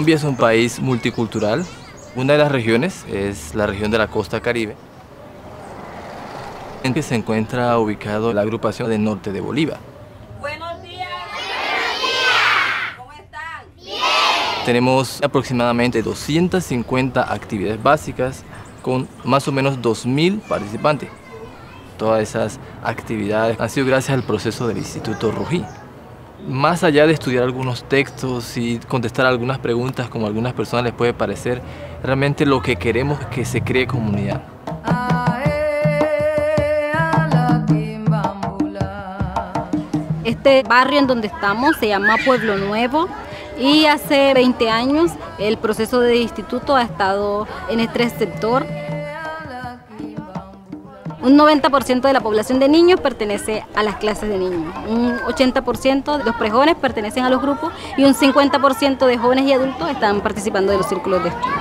Colombia es un país multicultural. Una de las regiones es la región de la costa caribe, en que se encuentra ubicado la agrupación del norte de Bolívar. Buenos días. Buenos días. ¿Cómo están? Bien. Tenemos aproximadamente 250 actividades básicas con más o menos 2.000 participantes. Todas esas actividades han sido gracias al proceso del Instituto Rují. Más allá de estudiar algunos textos y contestar algunas preguntas como a algunas personas les puede parecer, realmente lo que queremos es que se cree comunidad. Este barrio en donde estamos se llama Pueblo Nuevo y hace 20 años el proceso de instituto ha estado en este sector. Un 90% de la población de niños pertenece a las clases de niños, un 80% de los prejóvenes pertenecen a los grupos y un 50% de jóvenes y adultos están participando de los círculos de estudio.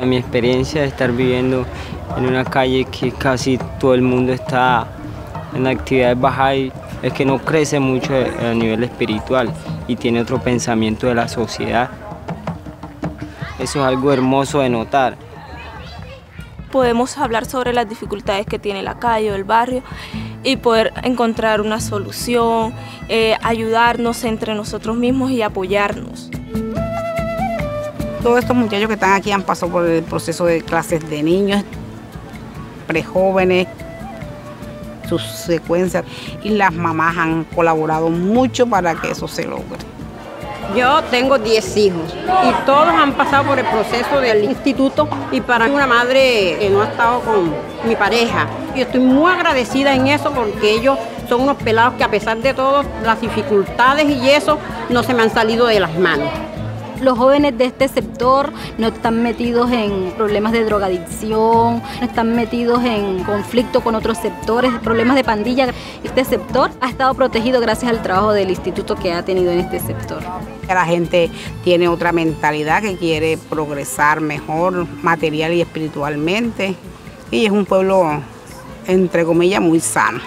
Mi experiencia de estar viviendo en una calle que casi todo el mundo está en actividades bajas es que no crece mucho a nivel espiritual y tiene otro pensamiento de la sociedad eso es algo hermoso de notar. Podemos hablar sobre las dificultades que tiene la calle o el barrio y poder encontrar una solución, eh, ayudarnos entre nosotros mismos y apoyarnos. Todos estos muchachos que están aquí han pasado por el proceso de clases de niños, prejóvenes, sus secuencias y las mamás han colaborado mucho para que eso se logre. Yo tengo 10 hijos y todos han pasado por el proceso del instituto y para una madre que no ha estado con mi pareja. Yo estoy muy agradecida en eso porque ellos son unos pelados que a pesar de todas las dificultades y eso no se me han salido de las manos. Los jóvenes de este sector no están metidos en problemas de drogadicción, no están metidos en conflicto con otros sectores, problemas de pandilla. Este sector ha estado protegido gracias al trabajo del instituto que ha tenido en este sector. La gente tiene otra mentalidad que quiere progresar mejor material y espiritualmente y es un pueblo, entre comillas, muy sano.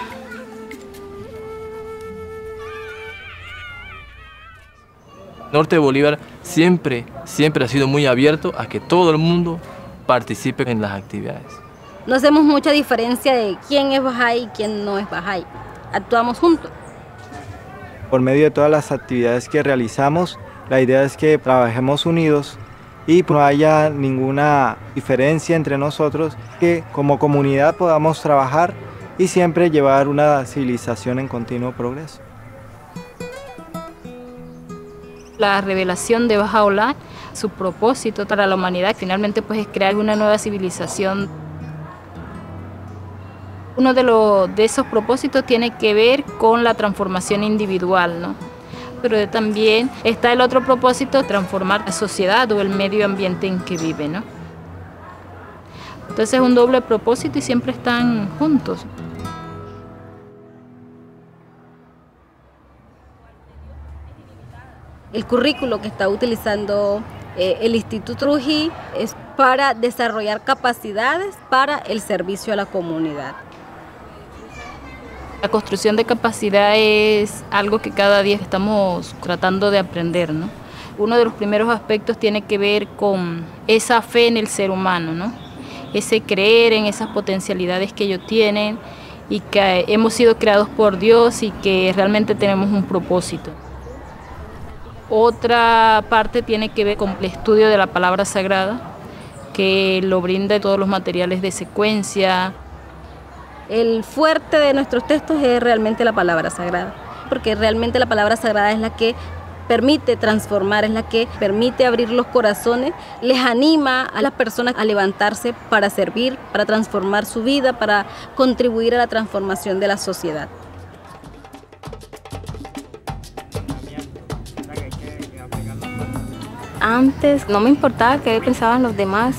Norte de Bolívar siempre, siempre ha sido muy abierto a que todo el mundo participe en las actividades. No hacemos mucha diferencia de quién es Bajay y quién no es Bajay. Actuamos juntos. Por medio de todas las actividades que realizamos, la idea es que trabajemos unidos y no haya ninguna diferencia entre nosotros, que como comunidad podamos trabajar y siempre llevar una civilización en continuo progreso. La revelación de Bajaola, su propósito para la humanidad finalmente pues es crear una nueva civilización. Uno de, de esos propósitos tiene que ver con la transformación individual, ¿no? pero también está el otro propósito, transformar la sociedad o el medio ambiente en que vive. ¿no? Entonces es un doble propósito y siempre están juntos. El currículo que está utilizando eh, el Instituto Trujillo es para desarrollar capacidades para el servicio a la comunidad. La construcción de capacidad es algo que cada día estamos tratando de aprender, ¿no? Uno de los primeros aspectos tiene que ver con esa fe en el ser humano, ¿no? Ese creer en esas potencialidades que ellos tienen y que hemos sido creados por Dios y que realmente tenemos un propósito. Otra parte tiene que ver con el estudio de la palabra sagrada, que lo brinda todos los materiales de secuencia. El fuerte de nuestros textos es realmente la palabra sagrada, porque realmente la palabra sagrada es la que permite transformar, es la que permite abrir los corazones, les anima a las personas a levantarse para servir, para transformar su vida, para contribuir a la transformación de la sociedad. Antes no me importaba qué pensaban los demás,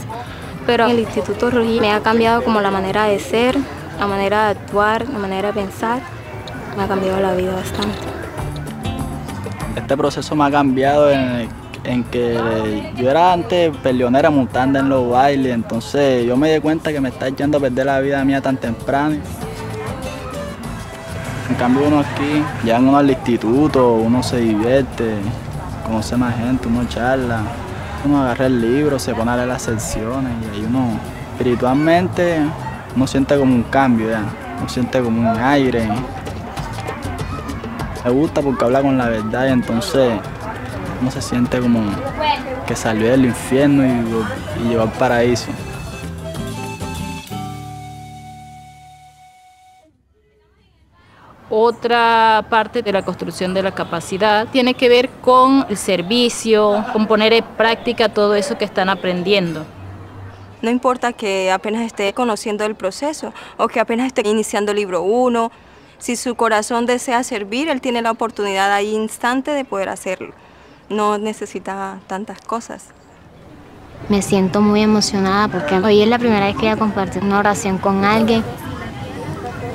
pero el Instituto Rojí me ha cambiado como la manera de ser, la manera de actuar, la manera de pensar. Me ha cambiado la vida bastante. Este proceso me ha cambiado en, que yo era antes peleonera montando en los bailes, entonces yo me di cuenta que me está echando a perder la vida mía tan temprano. En cambio uno aquí, llegan uno al instituto, uno se divierte, conoce más gente, uno charla, uno agarra el libro, se pone a leer las secciones y ahí uno espiritualmente uno siente como un cambio ya, uno siente como un aire. Me gusta porque habla con la verdad y entonces uno se siente como que salió del infierno y, y llegó al paraíso. Otra parte de la construcción de la capacidad tiene que ver con el servicio, con poner en práctica todo eso que están aprendiendo. No importa que apenas esté conociendo el proceso o que apenas esté iniciando el libro 1, si su corazón desea servir, él tiene la oportunidad ahí instante de poder hacerlo. No necesita tantas cosas. Me siento muy emocionada porque hoy es la primera vez que voy a compartir una oración con alguien.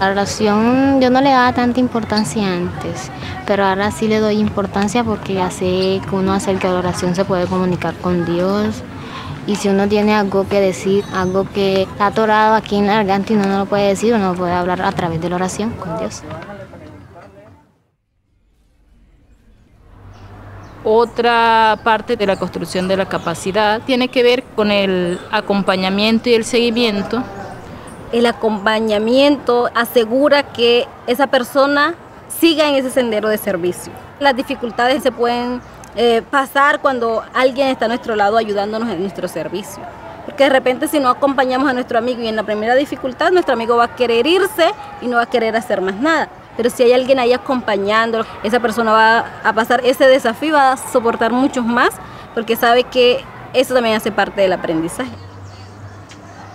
La oración yo no le daba tanta importancia antes, pero ahora sí le doy importancia porque ya sé que uno acerca de la oración se puede comunicar con Dios. Y si uno tiene algo que decir, algo que está atorado aquí en la garganta y uno no lo puede decir, uno puede hablar a través de la oración con Dios. Otra parte de la construcción de la capacidad tiene que ver con el acompañamiento y el seguimiento. El acompañamiento asegura que esa persona siga en ese sendero de servicio. Las dificultades se pueden eh, pasar cuando alguien está a nuestro lado ayudándonos en nuestro servicio. Porque de repente si no acompañamos a nuestro amigo y en la primera dificultad nuestro amigo va a querer irse y no va a querer hacer más nada. Pero si hay alguien ahí acompañando, esa persona va a pasar ese desafío, va a soportar muchos más, porque sabe que eso también hace parte del aprendizaje.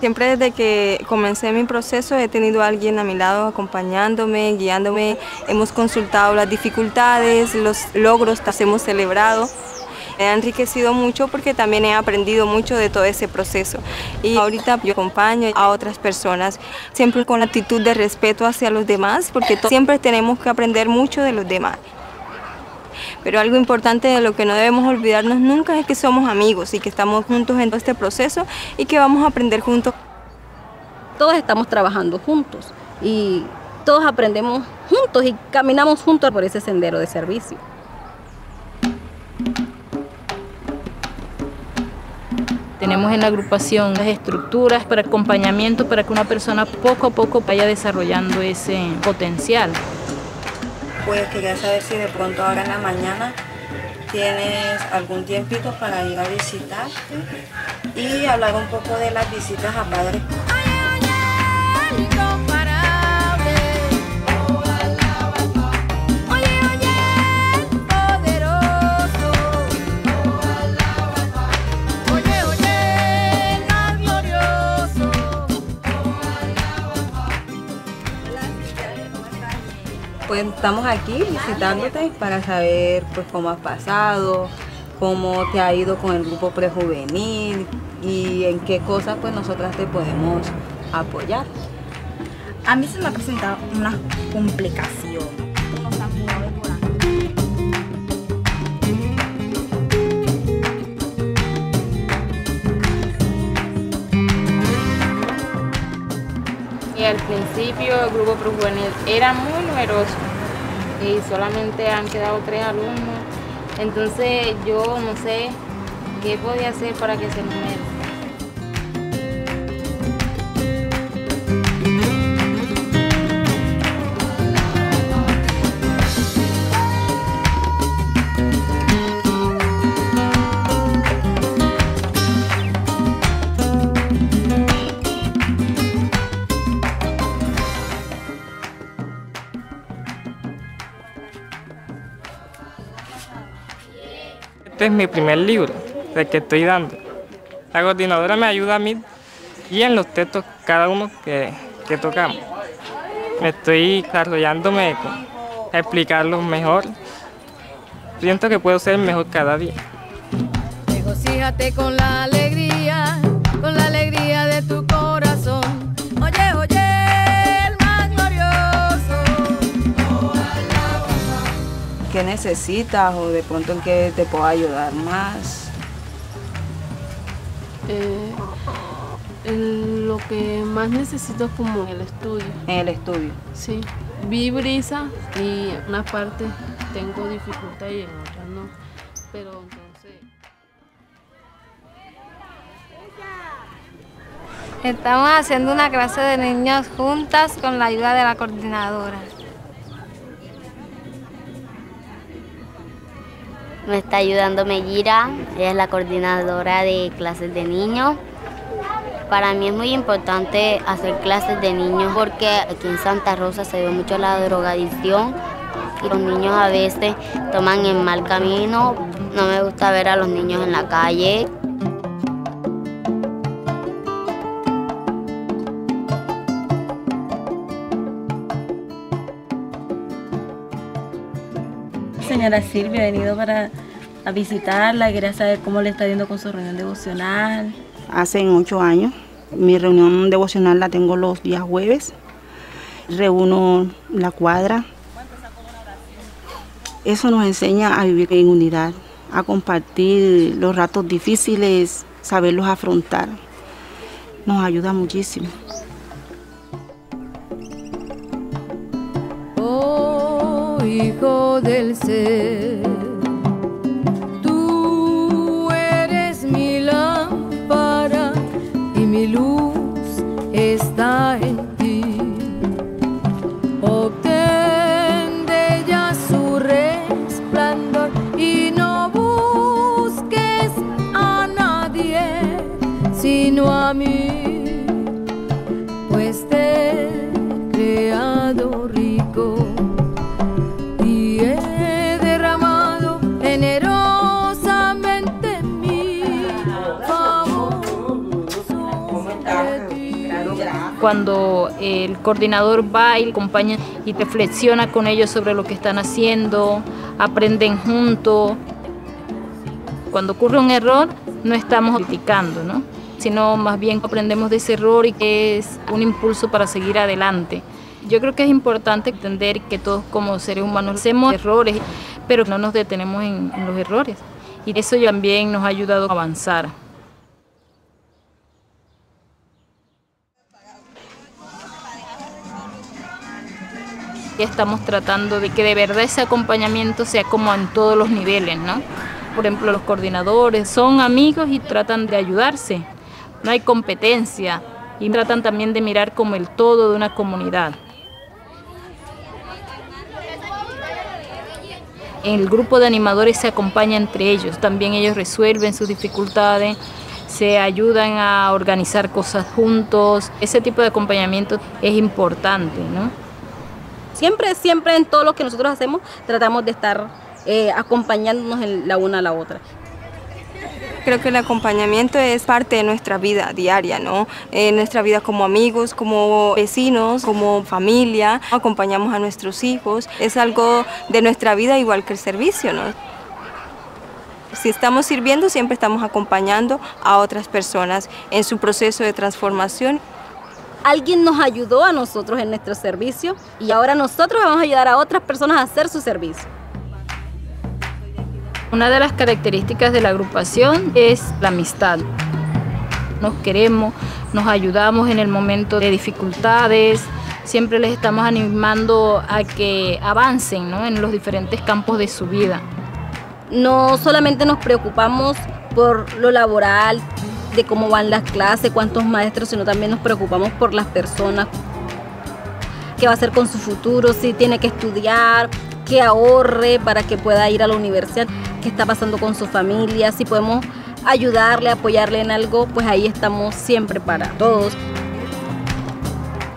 Siempre desde que comencé mi proceso he tenido a alguien a mi lado acompañándome, guiándome. Hemos consultado las dificultades, los logros que hemos celebrado. Me ha enriquecido mucho porque también he aprendido mucho de todo ese proceso. Y ahorita yo acompaño a otras personas, siempre con la actitud de respeto hacia los demás, porque siempre tenemos que aprender mucho de los demás. Pero algo importante de lo que no debemos olvidarnos nunca es que somos amigos y que estamos juntos en todo este proceso y que vamos a aprender juntos. Todos estamos trabajando juntos y todos aprendemos juntos y caminamos juntos por ese sendero de servicio. Tenemos en la agrupación las estructuras para acompañamiento para que una persona poco a poco vaya desarrollando ese potencial. Pues quería saber si de pronto ahora en la mañana tienes algún tiempito para ir a visitarte y hablar un poco de las visitas a padres. Pues estamos aquí visitándote para saber pues cómo has pasado, cómo te ha ido con el grupo prejuvenil y en qué cosas pues nosotras te podemos apoyar. A mí se me ha presentado una complicación. Al principio el grupo prejuvenil era muy numeroso y solamente han quedado tres alumnos. Entonces yo no sé qué podía hacer para que se numere. Este es mi primer libro, el que estoy dando. La coordinadora me ayuda a mí y en los textos cada uno que, que tocamos. Me estoy desarrollándome a explicarlos mejor. Siento que puedo ser mejor cada día. Regocíjate con la alegría, con la alegría necesitas o de pronto en qué te puedo ayudar más? Eh, el- lo que más necesito es como el estudio. En el estudio. Sí. vi brisa y en unas partes tengo dificultad y en otras no. Pero entonces... Estamos haciendo una clase de niños juntas con la ayuda de la coordinadora. Me está ayudando Mellira, ella es la coordinadora de clases de niños. Para mí es muy importante hacer clases de niños porque aquí en Santa Rosa se ve mucho la drogadicción y los niños a veces toman el mal camino. No me gusta ver a los niños en la calle. Señora Silvia, he venido para a visitarla, quería saber cómo le está yendo con su reunión devocional. Hace ocho años, mi reunión devocional la tengo los días jueves. Reúno la cuadra. Eso nos enseña a vivir en unidad, a compartir los ratos difíciles, saberlos afrontar. Nos ayuda muchísimo. Oh, hijo del ser, tú eres mi lámpara y mi luz está en ti. Cuando el coordinador va y acompaña y reflexiona con ellos sobre lo que están haciendo, aprenden juntos. Cuando ocurre un error, no estamos criticando, ¿no? sino más bien aprendemos de ese error y es un impulso para seguir adelante. Yo creo que es importante entender que todos como seres humanos hacemos errores, pero no nos detenemos en, en los errores. Y eso también nos ha ayudado a avanzar. Estamos tratando de que de verdad ese acompañamiento sea como en todos los niveles, ¿no? Por ejemplo, los coordinadores son amigos y tratan de ayudarse. No hay competencia y tratan también de mirar como el todo de una comunidad. El grupo de animadores se acompaña entre ellos, también ellos resuelven sus dificultades, se ayudan a organizar cosas juntos. Ese tipo de acompañamiento es importante, ¿no? Siempre, siempre en todo lo que nosotros hacemos tratamos de estar eh, acompañándonos la una a la otra. Creo que el acompañamiento es parte de nuestra vida diaria, ¿no? En nuestra vida como amigos, como vecinos, como familia, acompañamos a nuestros hijos, es algo de nuestra vida igual que el servicio, ¿no? Si estamos sirviendo, siempre estamos acompañando a otras personas en su proceso de transformación. Alguien nos ayudó a nosotros en nuestro servicio y ahora nosotros vamos a ayudar a otras personas a hacer su servicio. Una de las características de la agrupación es la amistad. Nos queremos, nos ayudamos en el momento de dificultades, siempre les estamos animando a que avancen ¿no? en los diferentes campos de su vida. No solamente nos preocupamos por lo laboral, de cómo van las clases, cuántos maestros, sino también nos preocupamos por las personas, qué va a hacer con su futuro, si tiene que estudiar, que ahorre para que pueda ir a la universidad, qué está pasando con su familia, si podemos ayudarle, apoyarle en algo, pues ahí estamos siempre para todos.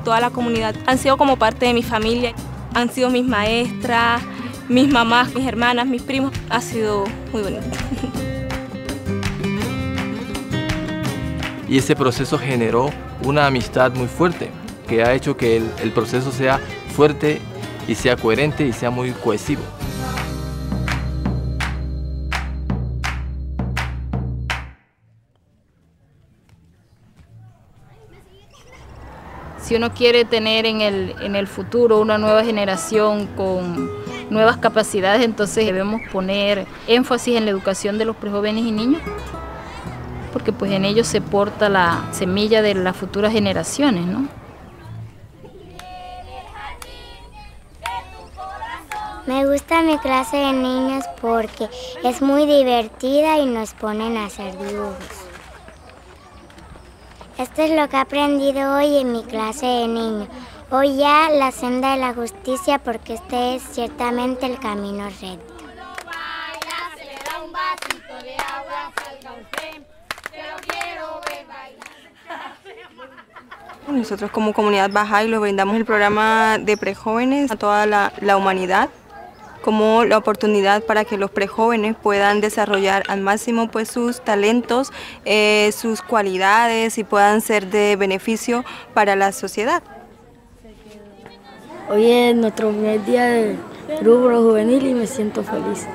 Toda la comunidad han sido como parte de mi familia, han sido mis maestras, mis mamás, mis hermanas, mis primos, ha sido muy bonito. Y ese proceso generó una amistad muy fuerte, que ha hecho que el, proceso sea fuerte y sea coherente y sea muy cohesivo. Si uno quiere tener en el, en el futuro una nueva generación con nuevas capacidades, entonces debemos poner énfasis en la educación de los prejóvenes y niños, porque pues en ellos se porta la semilla de las futuras generaciones, ¿no? Me gusta mi clase de niños porque es muy divertida y nos ponen a hacer dibujos. Esto es lo que he aprendido hoy en mi clase de niños. Hoy ya la senda de la justicia porque este es ciertamente el camino recto. Nosotros como comunidad Bahá'í les brindamos el programa de prejóvenes a toda la, la humanidad como la oportunidad para que los prejóvenes puedan desarrollar al máximo pues, sus talentos, eh, sus cualidades y puedan ser de beneficio para la sociedad. Hoy es nuestro primer día de rubro juvenil y me siento feliz.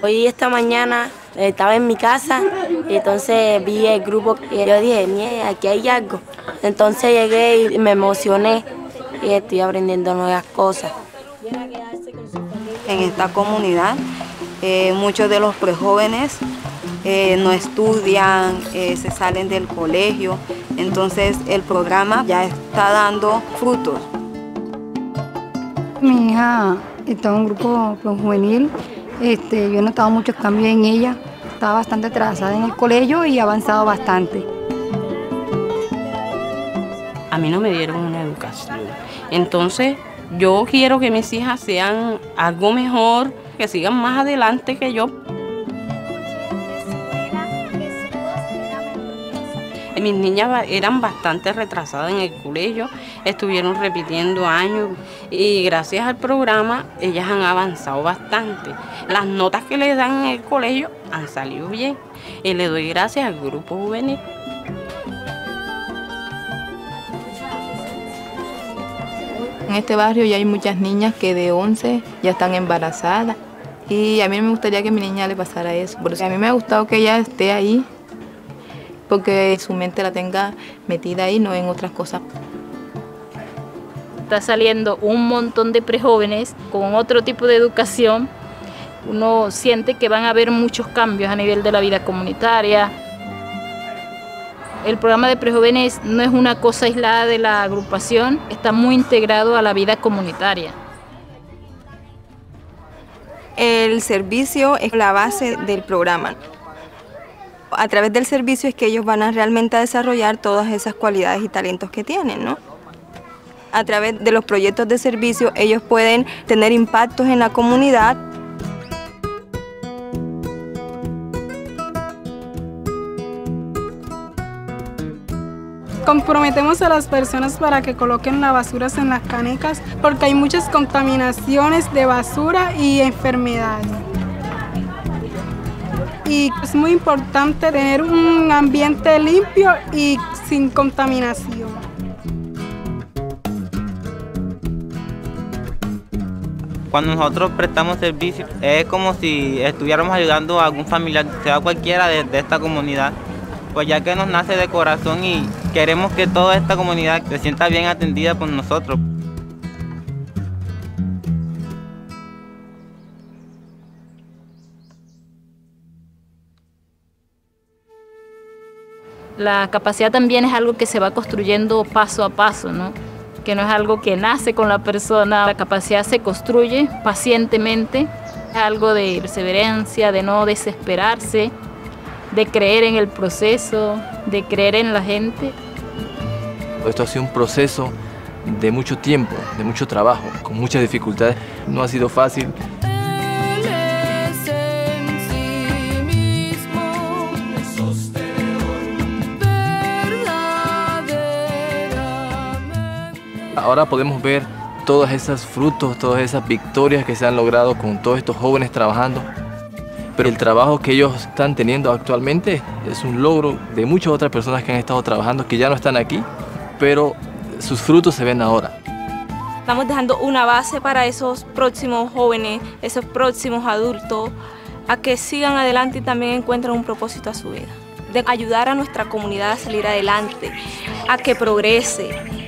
Hoy esta mañana estaba en mi casa y entonces vi el grupo y yo dije, mire, aquí hay algo. Entonces llegué y me emocioné y estoy aprendiendo nuevas cosas. En esta comunidad eh, muchos de los prejóvenes eh, no estudian, eh, se salen del colegio, entonces el programa ya está dando frutos. Mi hija está en un grupo juvenil, este, yo he notado muchos cambios en ella, estaba bastante atrasada en el colegio y ha avanzado bastante. A mí no me dieron una educación, entonces yo quiero que mis hijas sean algo mejor, que sigan más adelante que yo. Mis niñas eran bastante retrasadas en el colegio, estuvieron repitiendo años y gracias al programa ellas han avanzado bastante. Las notas que les dan en el colegio han salido bien y le doy gracias al grupo juvenil. En este barrio ya hay muchas niñas que de 11 ya están embarazadas y a mí me gustaría que mi niña le pasara eso, porque a mí me ha gustado que ella esté ahí, porque su mente la tenga metida ahí, no en otras cosas. Está saliendo un montón de prejóvenes con otro tipo de educación. Uno siente que van a haber muchos cambios a nivel de la vida comunitaria, el programa de prejóvenes no es una cosa aislada de la agrupación, está muy integrado a la vida comunitaria. El servicio es la base del programa. A través del servicio es que ellos van a realmente desarrollar todas esas cualidades y talentos que tienen, ¿no? A través de los proyectos de servicio ellos pueden tener impactos en la comunidad Comprometemos a las personas para que coloquen las basuras en las canecas porque hay muchas contaminaciones de basura y enfermedades. Y es muy importante tener un ambiente limpio y sin contaminación. Cuando nosotros prestamos servicio es como si estuviéramos ayudando a algún familiar, sea cualquiera de, de esta comunidad pues ya que nos nace de corazón y queremos que toda esta comunidad se sienta bien atendida por nosotros. La capacidad también es algo que se va construyendo paso a paso, ¿no? que no es algo que nace con la persona, la capacidad se construye pacientemente, es algo de perseverancia, de no desesperarse, de creer en el proceso, de creer en la gente. Esto ha sido un proceso de mucho tiempo, de mucho trabajo, con muchas dificultades. No ha sido fácil. Ahora podemos ver todos esos frutos, todas esas victorias que se han logrado con todos estos jóvenes trabajando pero el trabajo que ellos están teniendo actualmente es un logro de muchas otras personas que han estado trabajando, que ya no están aquí, pero sus frutos se ven ahora. Estamos dejando una base para esos próximos jóvenes, esos próximos adultos, a que sigan adelante y también encuentren un propósito a su vida. De ayudar a nuestra comunidad a salir adelante, a que progrese,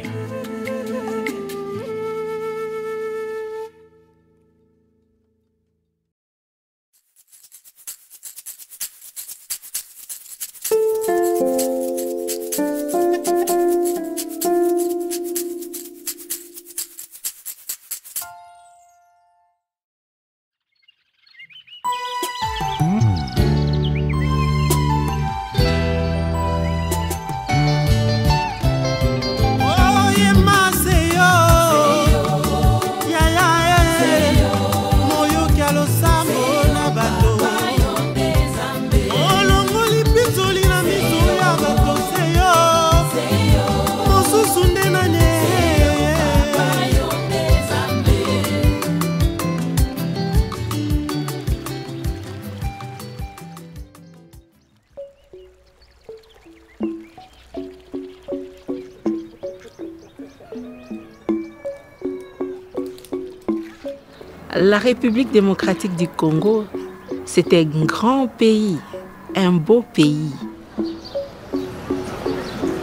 La République démocratique du Congo, c'est un grand pays, un beau pays.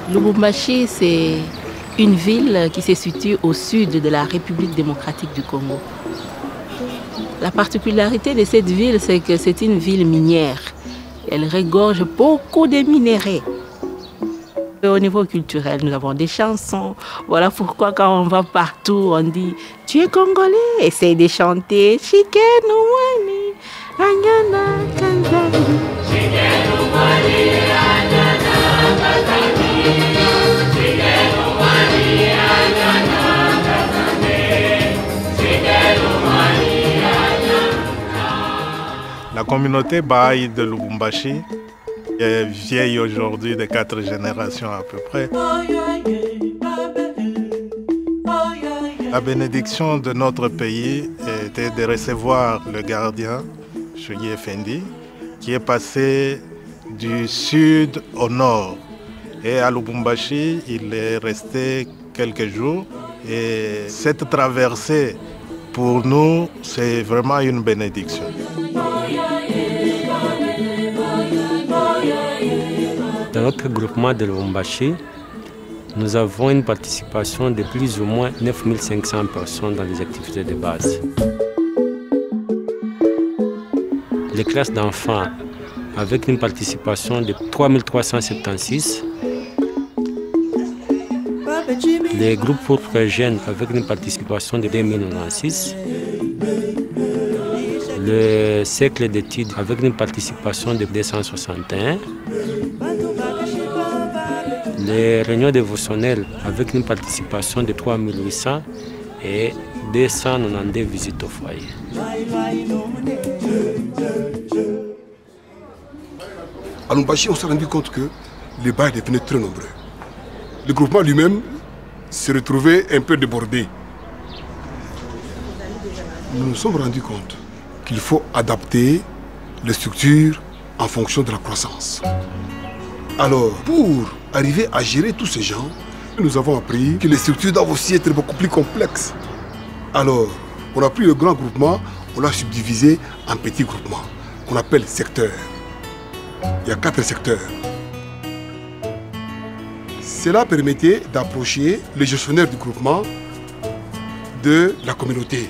Lubumbashi, c'est une ville qui se situe au sud de la République démocratique du Congo. La particularité de cette ville, c'est que c'est une ville minière. Elle regorge beaucoup de minéraux. Au niveau culturel, nous avons des chansons. Voilà pourquoi quand on va partout, on dit Tu es congolais, essaye de chanter. Shikenu Wani, Anyana Kanzani. La communauté Baha'i de Lubumbashi est vieille aujourd'hui de quatre générations à peu près. La bénédiction de notre pays était de recevoir le gardien, Choui Effendi, qui est passé du sud au nord. Et à Lubumbashi, il est resté quelques jours. Et cette traversée, pour nous, c'est vraiment une bénédiction. Dans notre groupement de Lubumbashi, nous avons une participation de plus ou moins 9500 personnes dans les activités de base. Les classes d'enfants avec une participation de 3376. Les groupes pour jeunes avec une participation de 2096. Le cercle d'études avec une participation de 261 les réunions dévotionnelles avec une participation de 3800 et 292 visites au foyer. À Lumbashi, on s'est rendu compte que les bails devenaient très nombreux. Le groupement lui-même s'est retrouvé un peu débordé. Nous nous sommes rendus compte qu'il faut adapter les structures en fonction de la croissance. Alors, pour arriver à gérer tous ces gens, nous avons appris que les structures doivent aussi être beaucoup plus complexes. Alors, on a pris le grand groupement, on l'a subdivisé en petits groupements, qu'on appelle secteurs. Il y a quatre secteurs. Cela permettait d'approcher les gestionnaires du groupement de la communauté.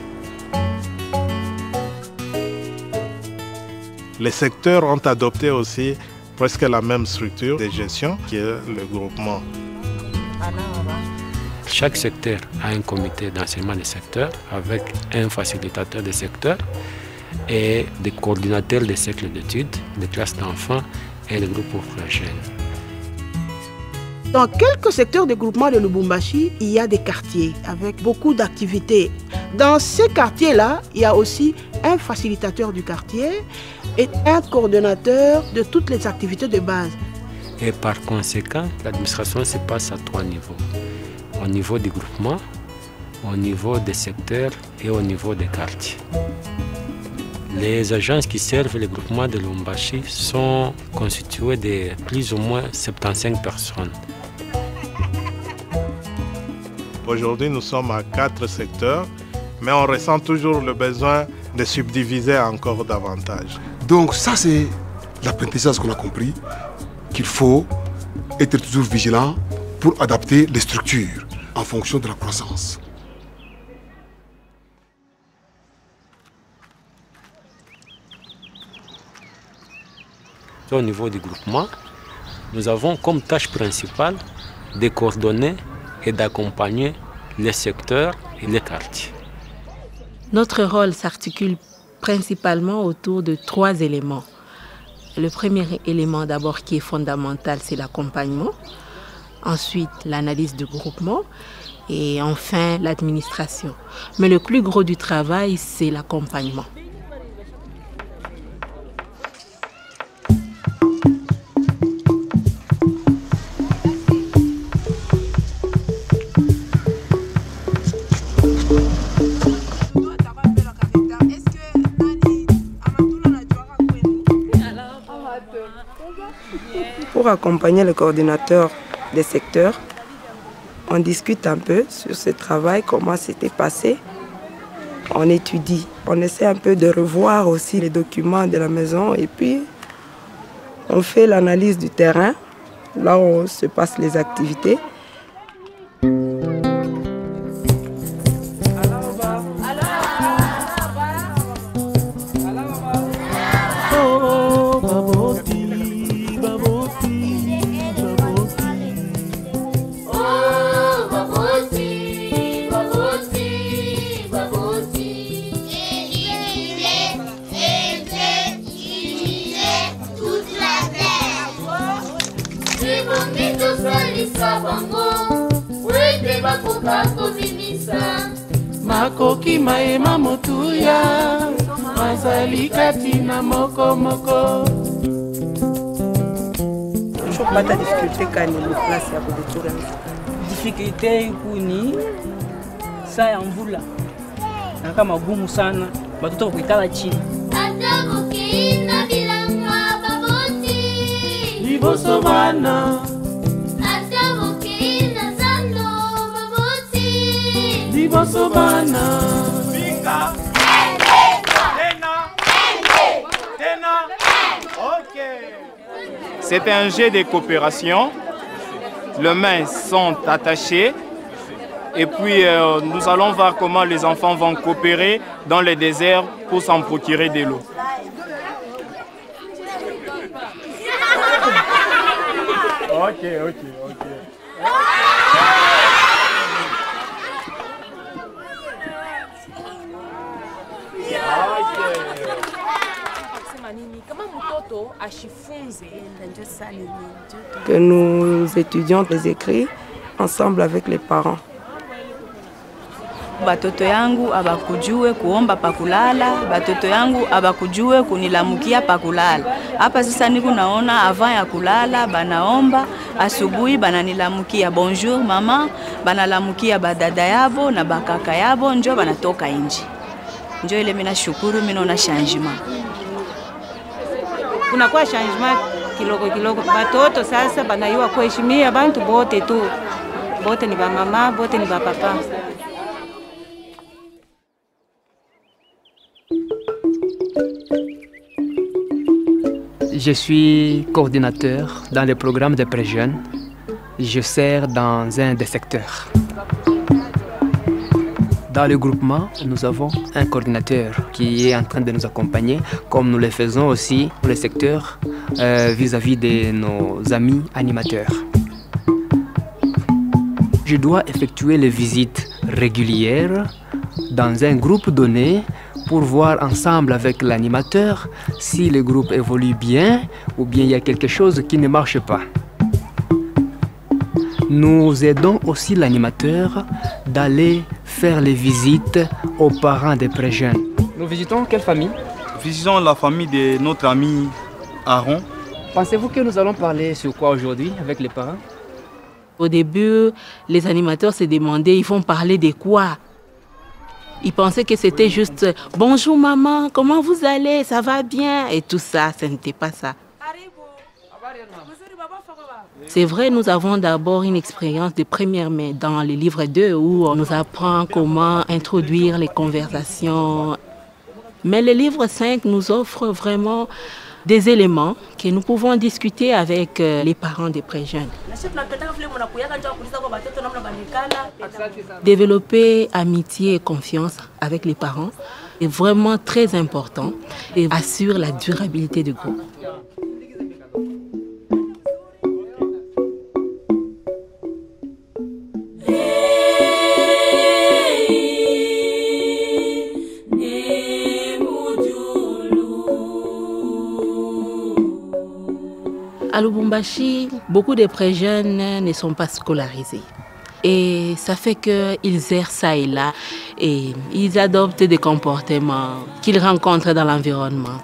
Les secteurs ont adopté aussi presque la même structure de gestion qui est le groupement. Chaque secteur a un comité d'enseignement des secteurs avec un facilitateur des secteurs et des coordinateurs des cercles d'études, des classes d'enfants et des groupes pour jeunes. Dans quelques secteurs de groupement de Lubumbashi, il y a des quartiers avec beaucoup d'activités. Dans ces quartiers-là, il y a aussi un facilitateur du quartier et un coordonnateur de toutes les activités de base. Et par conséquent, l'administration se passe à trois niveaux. Au niveau du groupement, au niveau des secteurs et au niveau des quartiers. Les agences qui servent le groupement de Lumbashi sont constituées de plus ou moins 75 personnes. Aujourd'hui, nous sommes à quatre secteurs, mais on ressent toujours le besoin de subdiviser encore davantage. Donc ça, c'est l'apprentissage qu'on a compris, qu'il faut être toujours vigilant pour adapter les structures en fonction de la croissance. Au niveau du groupement, nous avons comme tâche principale de coordonner et d'accompagner les secteurs et les quartiers. Notre rôle s'articule principalement autour de trois éléments. Le premier élément d'abord qui est fondamental, c'est l'accompagnement. Ensuite, l'analyse du groupement. Et enfin, l'administration. Mais le plus gros du travail, c'est l'accompagnement. Pour accompagner le coordinateur des secteurs, on discute un peu sur ce travail, comment c'était passé. on étudie. On essaie un peu de revoir aussi les documents de la maison et puis on fait l'analyse du terrain, là où se passent les activités. totekaneli place ya kodekourage difikulté ikuni saa ya mvula. Naka magumu sana batoto bakuitala chini atakokeiina bilanga baboti liboso bana. Atakokeiina zando baboti liboso bana. C'est un jeu de coopération. Les mains sont attachées. Et puis euh, nous allons voir comment les enfants vont coopérer dans le désert pour s'en procurer de l'eau. Ok, ok, ok. Que nous étudions les écrits ensemble avec les parents. Batoto yangu abakujue kuomba pakulala, batoto yangu abakujue kunilamukia pakulala. Hapa sasa niko naona avant ya kulala banaomba, asubuhi bananilamukia bonjour mama, banalamukia badada yabo na bakaka yabo, njo banatoka nje. Njo ile mina shukuru, mina ona changement. Kunakuwa changement. Batoto sasa kuheshimia bantu bote tu. Je suis coordinateur dans le programme de pré-jeunes. Je sers dans un des secteurs. Dans le groupement, nous avons un coordinateur qui est en train de nous accompagner, comme nous le faisons aussi pour le secteur euh, vis-à-vis de nos amis animateurs. Je dois effectuer les visites régulières dans un groupe donné pour voir ensemble avec l'animateur si le groupe évolue bien ou bien il y a quelque chose qui ne marche pas. Nous aidons aussi l'animateur d'aller faire les visites aux parents des pré-jeunes. Nous visitons quelle famille Visitons la famille de notre ami Aaron. Pensez-vous que nous allons parler sur quoi aujourd'hui avec les parents Au début, les animateurs se demandaient, ils vont parler de quoi? Ils pensaient que c'était juste bonjour maman, comment vous allez, ça va bien et tout ça, ce n'était pas ça. C'est vrai, nous avons d'abord une expérience de première main dans le livre 2 où on nous apprend comment introduire les conversations. Mais le livre 5 nous offre vraiment des éléments que nous pouvons discuter avec euh, les parents des pré-jeunes. Développer amitié et confiance avec les parents est vraiment très important et assure la durabilité du groupe. À Lubumbashi, beaucoup de pré-jeunes ne sont pas scolarisés. Et ça fait qu'ils errent ça et là et ils adoptent des comportements qu'ils rencontrent dans l'environnement.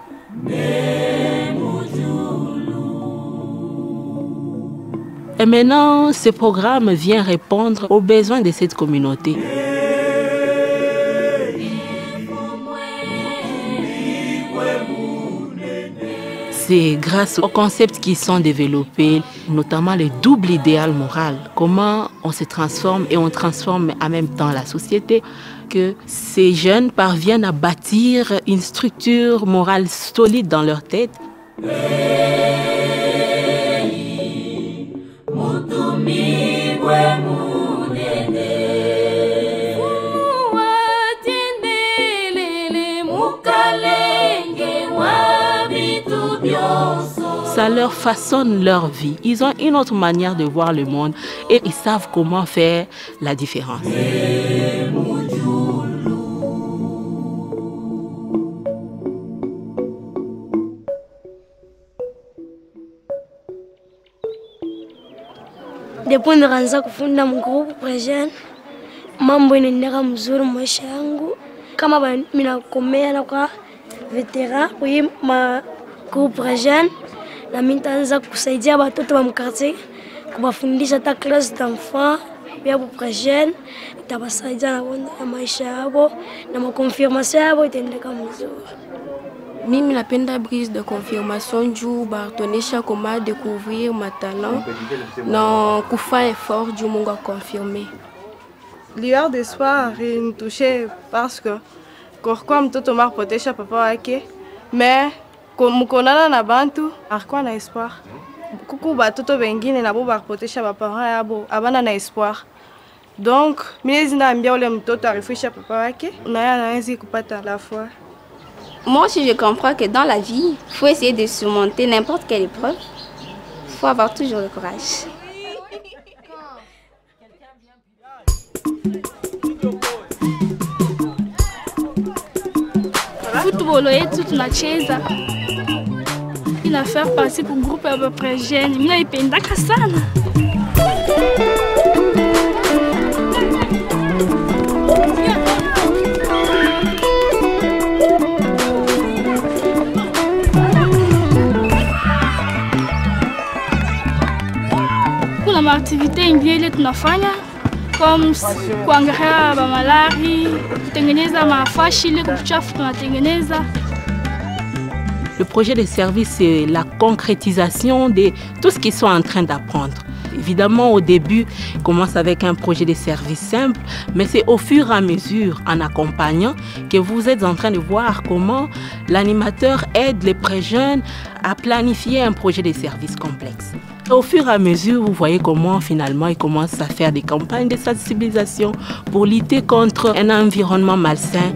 Et maintenant, ce programme vient répondre aux besoins de cette communauté. C'est grâce aux concepts qui sont développés, notamment le double idéal moral, comment on se transforme et on transforme en même temps la société, que ces jeunes parviennent à bâtir une structure morale solide dans leur tête. Ça leur façonne leur vie. Ils ont une autre manière de voir le monde et ils savent comment faire la différence. Depuis nikaanza kufunda mgrupu present, mambo inaendeka mzuri maisha yangu. Kama minakomea na kwa vetera kwenye ma groupe present, na mimi nitaanza kusaidia watoto wa mkartie kubafundisha hata classe d'enfant ya present, itabasaidia na maisha yao na makonfirmation yao itaendeka mzuri. Mimi napenda brise de confirmation juu koma découvrir ma talent na kufa effort juu Mungu akonfirme. Lueur d'espoir ilinitouche parce que kulikuwa mtoto maripotesha papa wake me ko- mkonana na bantu Moi aussi, je comprends que dans la vie, il faut essayer de surmonter n'importe quelle épreuve. Il faut avoir toujours le courage. Football yetu tunacheza. Ina faire partie ku groupe ya bapre jeune, mimi naipendaka sana. Kuna maaktivite ingine ile tunafanya kuangalia Le projet de service, c'est la concrétisation de tout ce qu'ils sont en train d'apprendre. Évidemment, au début, il commence avec un projet de service simple, mais c'est au fur et à mesure, en accompagnant, que vous êtes en train de voir comment l'animateur aide les pré-jeunes à planifier un projet de service complexe. Au fur et à mesure, vous voyez comment finalement ils commencent à faire des campagnes de sensibilisation pour lutter contre un environnement malsain.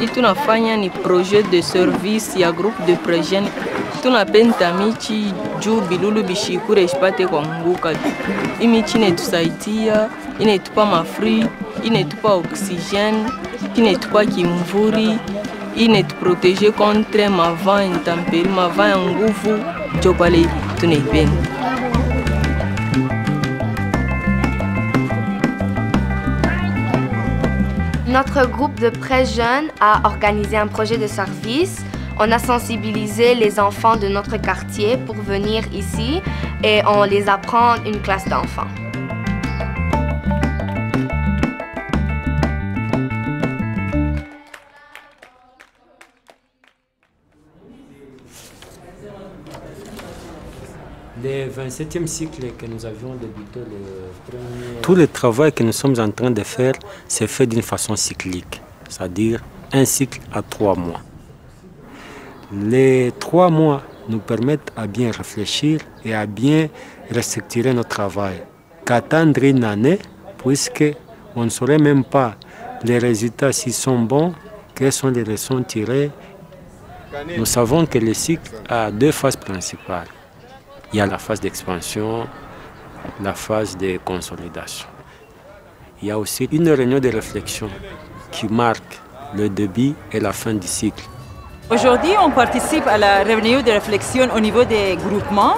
Hii tunafanya ni projet de service ya groupe de prejene tunapenda michi juu bilulu bishikure ishipate kuanguka. Hii michi inetusaidia, inetupa mafri, inetupa kimvuri, contre. Notre groupe de presse jeunes a organisé un projet de service. On a sensibilisé les enfants de notre quartier pour venir ici et on les apprend une classe d'enfants. 27e cycle que nous avions débuté, le premier... Tout le travail que nous sommes en train de faire, c'est fait d'une façon cyclique, c'est-à-dire un cycle à trois mois. Les trois mois nous permettent à bien réfléchir et à bien restructurer notre travail. Qu'attendre une année, puisque on ne saurait même pas les résultats s'ils sont bons, quelles sont les leçons tirées. Nous savons que le cycle a deux phases principales. Il y a la phase d'expansion, la phase de consolidation. Il y a aussi une réunion de réflexion qui marque le début et la fin du cycle. Aujourd'hui, on participe à la réunion de réflexion au niveau des groupements.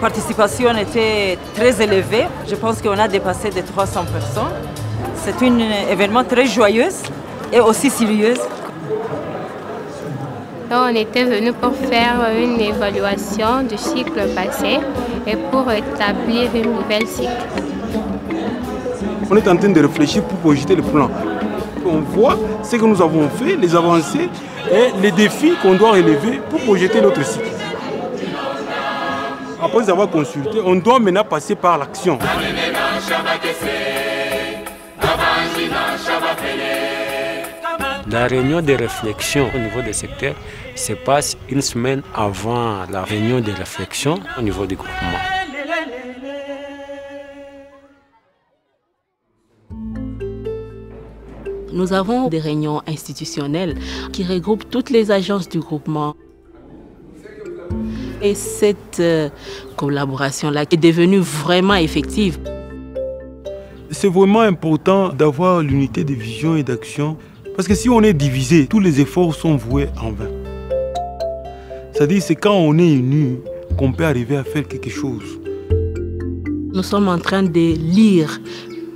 La participation était très élevée. Je pense qu'on a dépassé les 300 personnes. C'est un événement très joyeux et aussi sérieux. On était venu pour faire une évaluation du cycle passé et pour établir une nouvelle cycle. On est en train de réfléchir pour projeter le plan. On voit ce que nous avons fait, les avancées et les défis qu'on doit relever pour projeter notre cycle. Après avoir consulté, on doit maintenant passer par l'action. La réunion de réflexion au niveau des secteurs se passe une semaine avant la réunion de réflexion au niveau du groupement. Nous avons des réunions institutionnelles qui regroupent toutes les agences du groupement. Et cette euh, collaboration-là est devenue vraiment effective. C'est vraiment important d'avoir l'unité de vision et d'action parce que si on est divisé, tous les efforts sont voués en vain. C'est-à-dire c'est quand on est unis qu'on peut arriver à faire quelque chose. Nous sommes en train de lire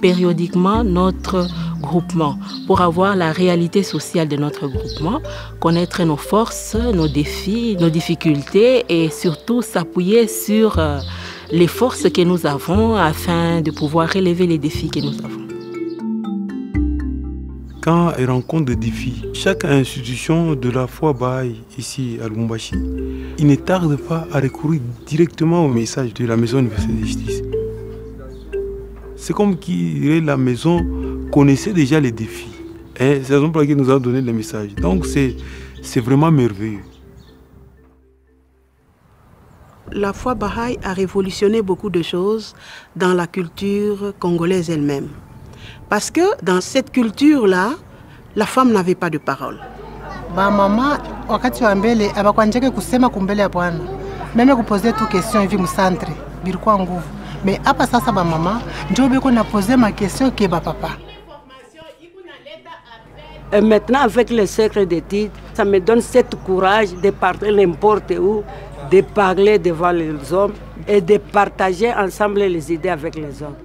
périodiquement notre groupement pour avoir la réalité sociale de notre groupement, connaître nos forces, nos défis, nos difficultés et surtout s'appuyer sur euh, les forces que nous avons afin de pouvoir relever les défis que nous avons. Quand elle rencontre des défis, chaque institution de la foi Baha'i ici à Lubumbashi, il ne tarde pas à recourir directement au message de la Maison universelle de justice. C'est comme si la maison connaissait déjà les défis. Et c'est la raison pour laquelle nous avons donné le message. Donc c'est vraiment merveilleux. La foi Baha'i a révolutionné beaucoup de choses dans la culture congolaise elle-même. Parce que dans cette culture-là, la femme n'avait pas de parole. bamama wakati wa mbele abakwanjake kusema kumbele ya bwana meme kupoze tu question hivi musantre bilikuwa nguvu me hapa sasa bamama njo beko napoze ma question ke bapapa Et maintenant, avec le cercle d'études, ça me donne cette courage de parler n'importe où, de parler devant les hommes et de partager ensemble les idées avec les hommes.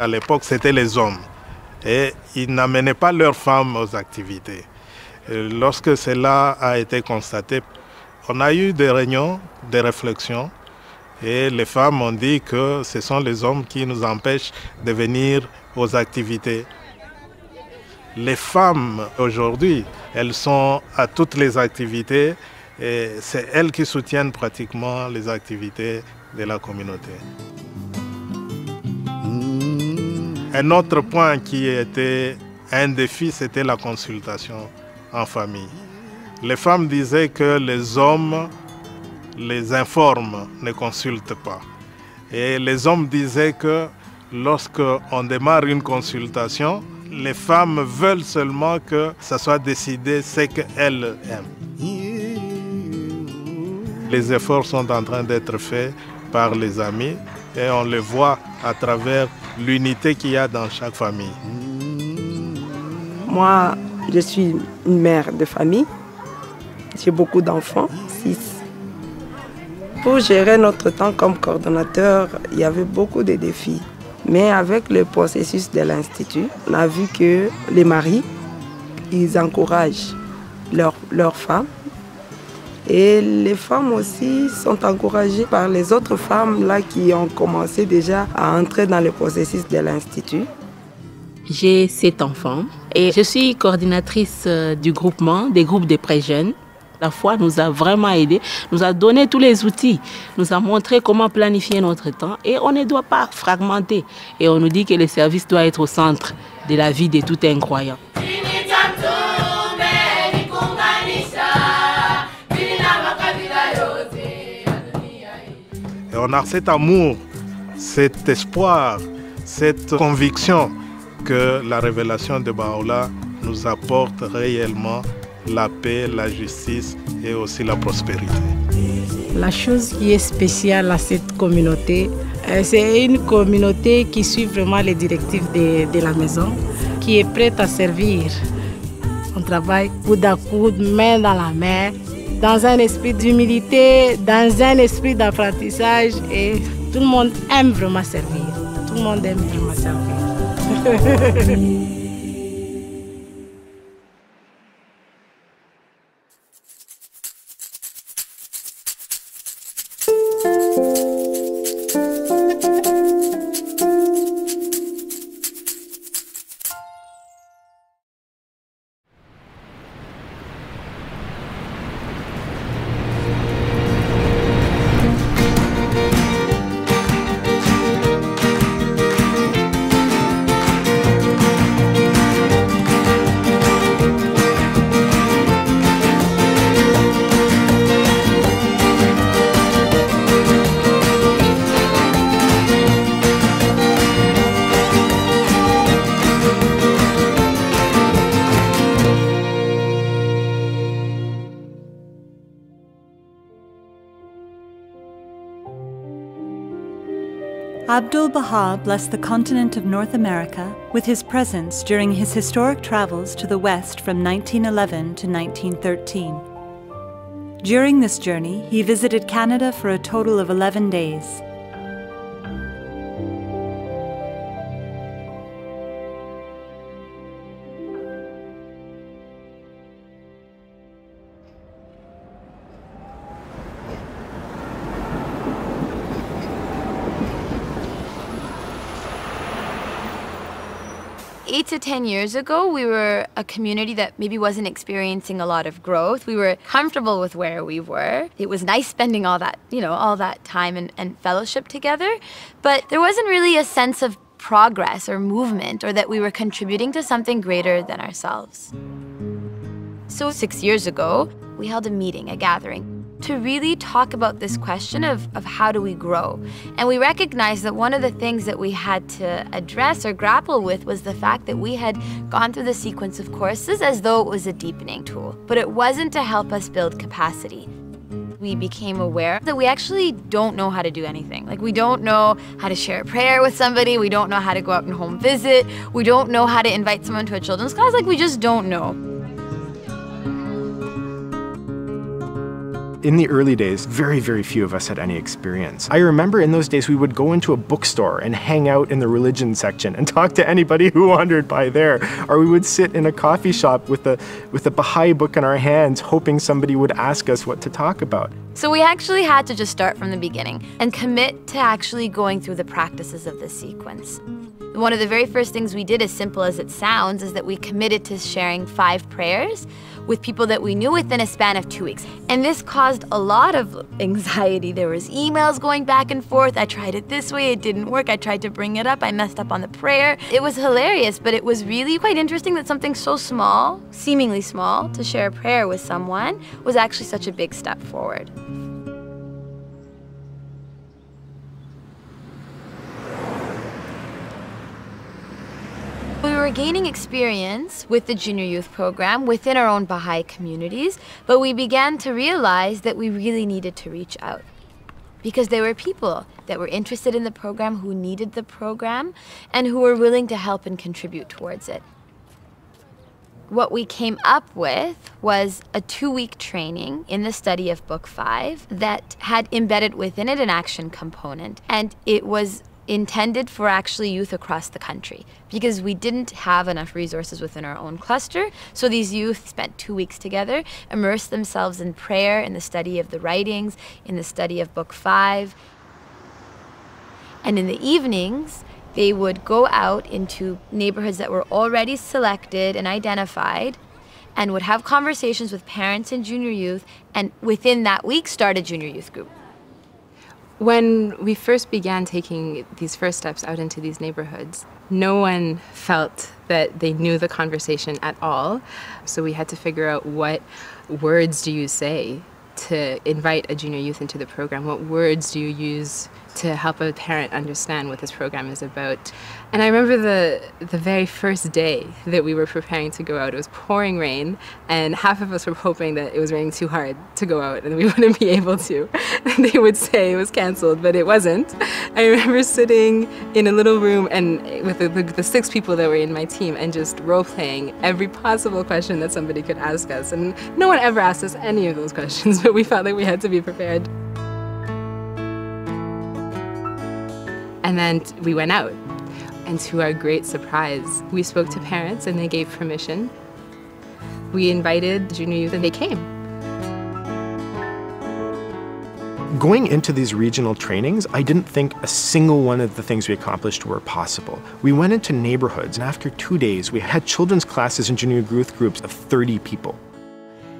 À l'époque, c'était les hommes. Et ils n'amenaient pas leurs femmes aux activités. Et lorsque cela a été constaté, on a eu des réunions, des réflexions. Et les femmes ont dit que ce sont les hommes qui nous empêchent de venir aux activités. Les femmes aujourd'hui, elles sont à toutes les activités et c'est elles qui soutiennent pratiquement les activités de la communauté. Un autre point qui était un défi, c'était la consultation en famille. Les femmes disaient que les hommes les informent, ne consultent pas. Et les hommes disaient que lorsqu'on démarre une consultation, les femmes veulent seulement que ça soit décidé ce qu'elles aiment. Les efforts sont en train d'être faits par les amis et on le voit à travers l'unité qu'il y a dans chaque famille. Moi, je suis une mère de famille. J'ai beaucoup d'enfants, six. Pour gérer notre temps comme coordonnateur, il y avait beaucoup de défis. Mais avec le processus de l'Institut, on a vu que les maris, ils encouragent leurs femmes. Et les femmes aussi sont encouragées par les autres femmes là qui ont commencé déjà à entrer dans le processus de l'Institut. J'ai sept enfants et je suis coordinatrice euh, du groupement des groupes des pré jeunes. La foi nous a vraiment aidés, nous a donné tous les outils, nous a montré comment planifier notre temps et on ne doit pas fragmenter. Et on nous dit que le service doit être au centre de la vie de tout un croyant. On a cet amour, cet espoir, cette conviction que la révélation de Baola nous apporte réellement la paix, la justice et aussi la prospérité. La chose qui est spéciale à cette communauté, euh, c'est une communauté qui suit vraiment les directives de, de la maison, qui est prête à servir. On travaille coude à coude, main dans la main, dans un esprit d'humilité, dans un esprit d'apprentissage et tout le monde aime vraiment servir. Tout le monde aime vraiment servir. 'Abdu'l-Bahá blessed the continent of North America with his presence during his historic travels to the West from 1911 to 1913. During this journey, he visited Canada for a total of 11 days. To 10 years ago, we were a community that maybe wasn't experiencing a lot of growth. We were comfortable with where we were. It was nice spending all that, you know, all that time and, and fellowship together. But there wasn't really a sense of progress or movement or that we were contributing to something greater than ourselves. So six years ago, we held a meeting, a gathering to really talk about this question of, of how do we grow. And we recognized that one of the things that we had to address or grapple with was the fact that we had gone through the sequence of courses as though it was a deepening tool, but it wasn't to help us build capacity. We became aware that we actually don't know how to do anything. Like, we don't know how to share a prayer with somebody. We don't know how to go out and home visit. We don't know how to invite someone to a children's class. Like, we just don't know. In the early days, very, very few of us had any experience. I remember in those days we would go into a bookstore and hang out in the religion section and talk to anybody who wandered by there. Or we would sit in a coffee shop with a, with a Bahá'í book in our hands, hoping somebody would ask us what to talk about. So we actually had to just start from the beginning and commit to actually going through the practices of the sequence. One of the very first things we did, as simple as it sounds, is that we committed to sharing five prayers with people that we knew within a span of two weeks. And this caused a lot of anxiety. There was emails going back and forth. I tried it this way, it didn't work. I tried to bring it up, I messed up on the prayer. It was hilarious, but it was really quite interesting that something so small, seemingly small, to share a prayer with someone was actually such a big step forward. We were gaining experience with the junior youth program within our own Bahá'í communities, but we began to realize that we really needed to reach out. Because there were people that were interested in the program, who needed the program, and who were willing to help and contribute towards it. What we came up with was a two week training in the study of Book 5 that had embedded within it an action component. And it was intended for actually youth across the country because we didn't have enough resources within our own cluster. So these youth spent two weeks together, immersed themselves in prayer, in the study of the writings, in the study of Book 5. And in the evenings, they would go out into neighborhoods that were already selected and identified and would have conversations with parents and junior youth and within that week start a junior youth group. When we first began taking these first steps out into these neighborhoods, no one felt that they knew the conversation at all. So we had to figure out what words do you say to invite a junior youth into the program? What words do you use to help a parent understand what this program is about? And I remember the the very first day that we were preparing to go out. It was pouring rain, and half of us were hoping that it was raining too hard to go out and we wouldn't be able to. They would say it was canceled, but it wasn't. I remember sitting in a little room and with the, the, six people that were in my team and just role playing every possible question that somebody could ask us. And no one ever asked us any of those questions, but we felt like we had to be prepared. And then we went out. And to our great surprise, we spoke to parents and they gave permission. We invited junior youth and they came. Going into these regional trainings, I didn't think a single one of the things we accomplished were possible. We went into neighborhoods, and after two days, we had children's classes and junior youth groups of 30 people.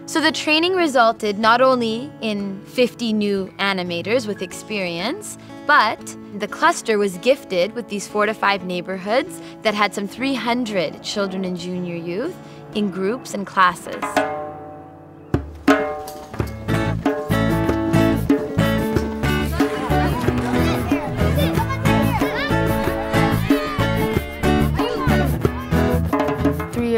So the training resulted not only in 50 new animators with experience, but the cluster was gifted with these four to five neighborhoods that had some 300 children and junior youth in groups and classes.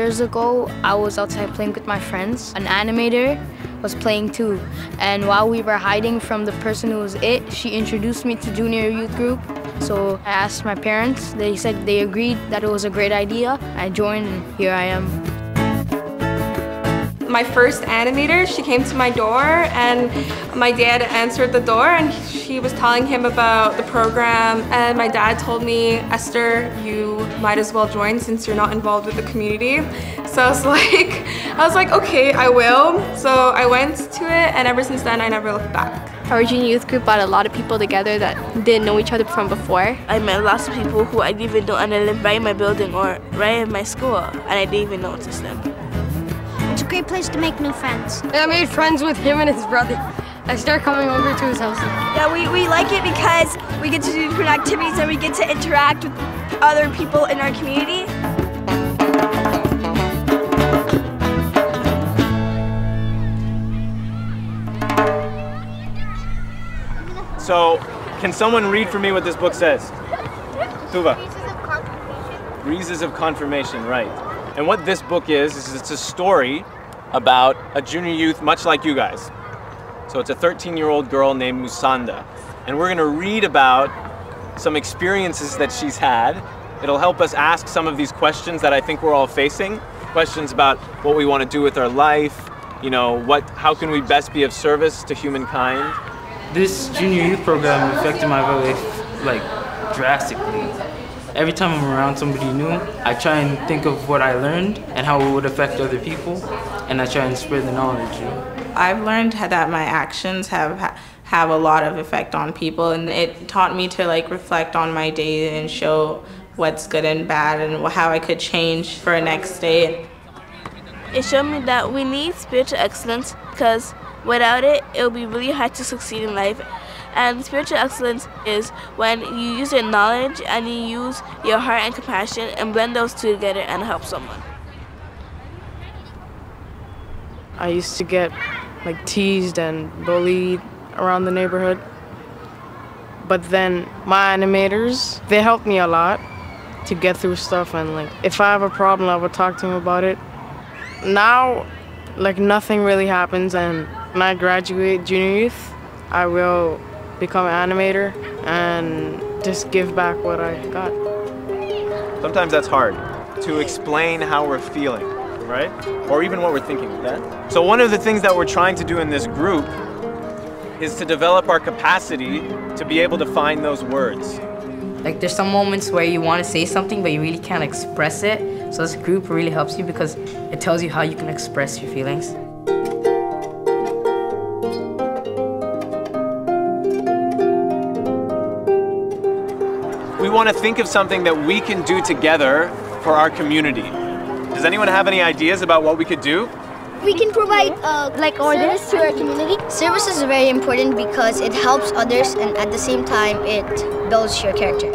Years ago, I was outside playing with my friends. An animator was playing too. And while we were hiding from the person who was it, she introduced me to junior youth group. So I asked my parents. They said they agreed that it was a great idea. I joined and here I am. My first animator, she came to my door and my dad answered the door and she was telling him about the program and my dad told me, Esther, you might as well join since you're not involved with the community. So I was like, I was like, okay, I will. So I went to it and ever since then I never looked back. Our junior youth group brought a lot of people together that didn't know each other from before. I met lots of people who I didn't even know and they lived right in my building or right in my school and I didn't even notice them. It's a great place to make new friends. I made friends with him and his brother. I start coming over to his house. Yeah, we, we like it because we get to do different activities and we get to interact with other people in our community. So, can someone read for me what this book says? Tuva. Breezes of Confirmation, right. And what this book is, is it's a story about a junior youth much like you guys. So it's a 13 year old girl named Musonda. And we're gonna read about some experiences that she's had. It'll help us ask some of these questions that I think we're all facing. Questions about what we wanna do with our life, you know, what, how can we best be of service to humankind? This junior youth program affected my life like drastically. Every time I'm around somebody new, I try and think of what I learned and how it would affect other people, and I try and spread the knowledge. You know? I've learned that my actions have have a lot of effect on people, and it taught me to like reflect on my day and show what's good and bad and how I could change for a next day. It showed me that we need spiritual excellence because without it, it will be really hard to succeed in life. And spiritual excellence is when you use your knowledge and you use your heart and compassion and blend those two together and help someone. I used to get like teased and bullied around the neighborhood. But then my animators, they helped me a lot to get through stuff and like if I have a problem I would talk to them about it. Now like nothing really happens and when I graduate junior youth, I will become an animator and just give back what I got. Sometimes that's hard to explain how we're feeling, right? Or even what we're thinking, okay? So one of the things that we're trying to do in this group is to develop our capacity to be able to find those words. Like there's some moments where you want to say something but you really can't express it. So this group really helps you because it tells you how you can express your feelings. Want to think of something that we can do together for our community. Does anyone have any ideas about what we could do? We can provide uh, like service to our community. Service is very important because it helps others and at the same time it builds your character.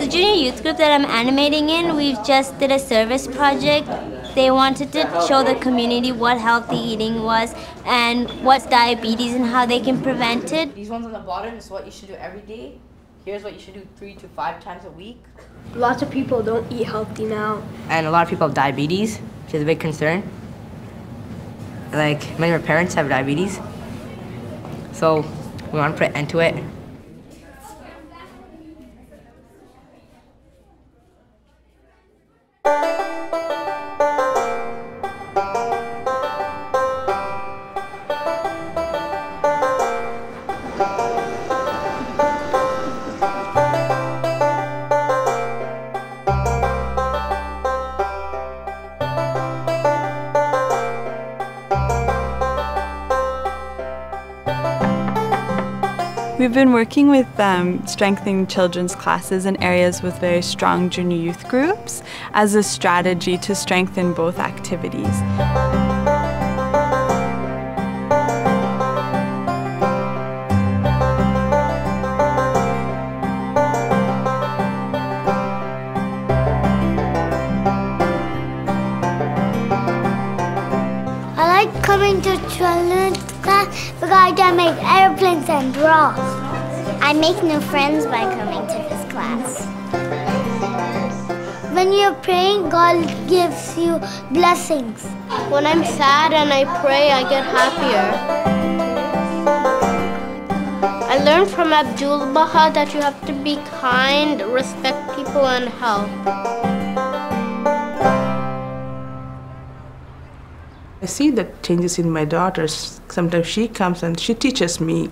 The junior youth group that I'm animating in, we've just did a service project. They wanted to show the community what healthy eating was and what's diabetes and how they can prevent it. These ones on the bottom is what you should do every day. Here's what you should do three to five times a week. Lots of people don't eat healthy now. And a lot of people have diabetes, which is a big concern. Like many of our parents have diabetes. So we want to put an end to it. We've been working with um, strengthening children's classes in areas with very strong junior youth groups as a strategy to strengthen both activities. I make airplanes and draw. I make new friends by coming to this class. When you're praying, God gives you blessings. When I'm sad and I pray, I get happier. I learned from 'Abdu'l-Bahá that you have to be kind, respect people, and help. I see the changes in my daughters. Sometimes she comes and she teaches me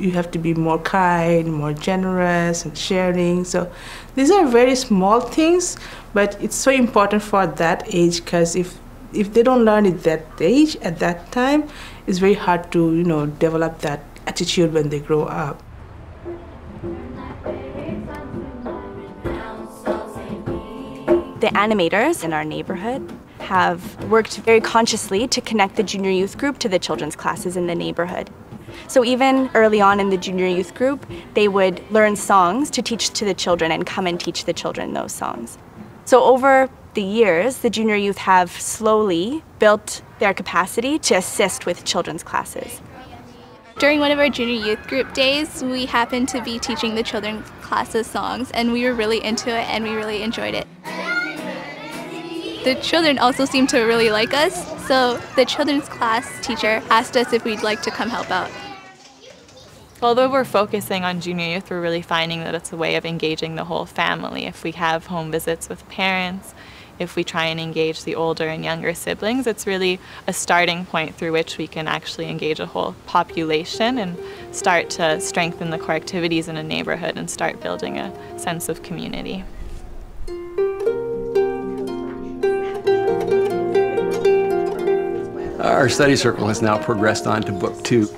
you have to be more kind, more generous, and sharing. So these are very small things, but it's so important for that age because if if they don't learn it that age at that time, it's very hard to you know develop that attitude when they grow up. The animators in our neighborhood have worked very consciously to connect the junior youth group to the children's classes in the neighborhood. So even early on in the junior youth group, they would learn songs to teach to the children and come and teach the children those songs. So over the years, the junior youth have slowly built their capacity to assist with children's classes. During one of our junior youth group days, we happened to be teaching the children's classes songs, and we were really into it and we really enjoyed it. The children also seem to really like us, so the children's class teacher asked us if we'd like to come help out. Although we're focusing on junior youth, we're really finding that it's a way of engaging the whole family. If we have home visits with parents, if we try and engage the older and younger siblings, it's really a starting point through which we can actually engage a whole population and start to strengthen the core activities in a neighborhood and start building a sense of community. Our study circle has now progressed on to book two.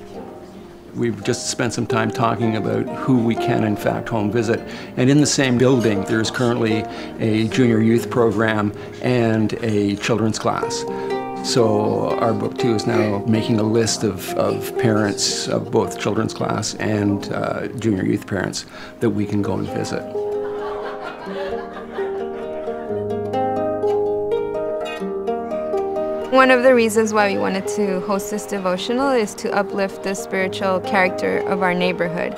We've just spent some time talking about who we can in fact home visit. And in the same building, there's currently a junior youth program and a children's class. So our book two is now making a list of, of parents of both children's class and uh, junior youth parents that we can go and visit. One of the reasons why we wanted to host this devotional is to uplift the spiritual character of our neighborhood.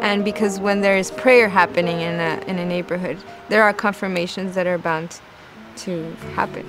And because when there is prayer happening in a, in a neighborhood, there are confirmations that are bound to happen.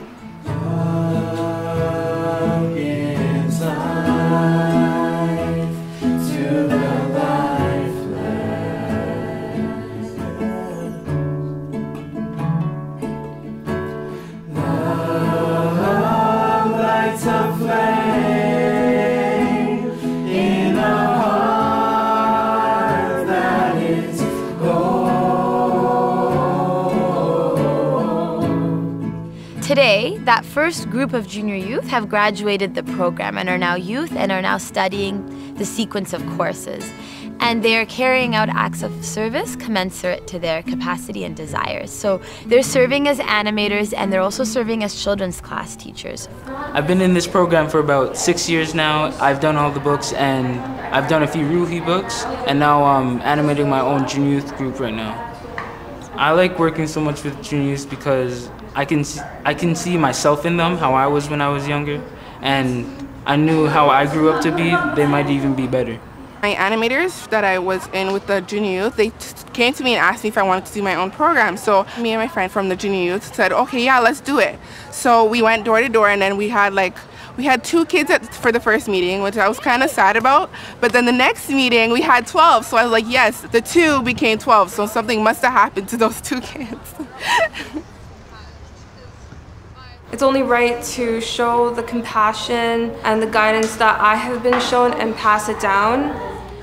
Today, that first group of junior youth have graduated the program and are now youth and are now studying the sequence of courses. And they are carrying out acts of service commensurate to their capacity and desires. So they're serving as animators and they're also serving as children's class teachers. I've been in this program for about six years now. I've done all the books and I've done a few Ruhí books and now I'm animating my own junior youth group right now. I like working so much with juniors because I can I can see myself in them, how I was when I was younger, and I knew how I grew up to be. They might even be better. My animators that I was in with the junior youth, they came to me and asked me if I wanted to do my own program. So me and my friend from the junior youth said, okay, yeah, let's do it. So we went door to door and then we had like we had two kids at, for the first meeting, which I was kind of sad about. But then the next meeting, we had 12. So I was like, yes, the two became 12. So something must have happened to those two kids. It's only right to show the compassion and the guidance that I have been shown and pass it down.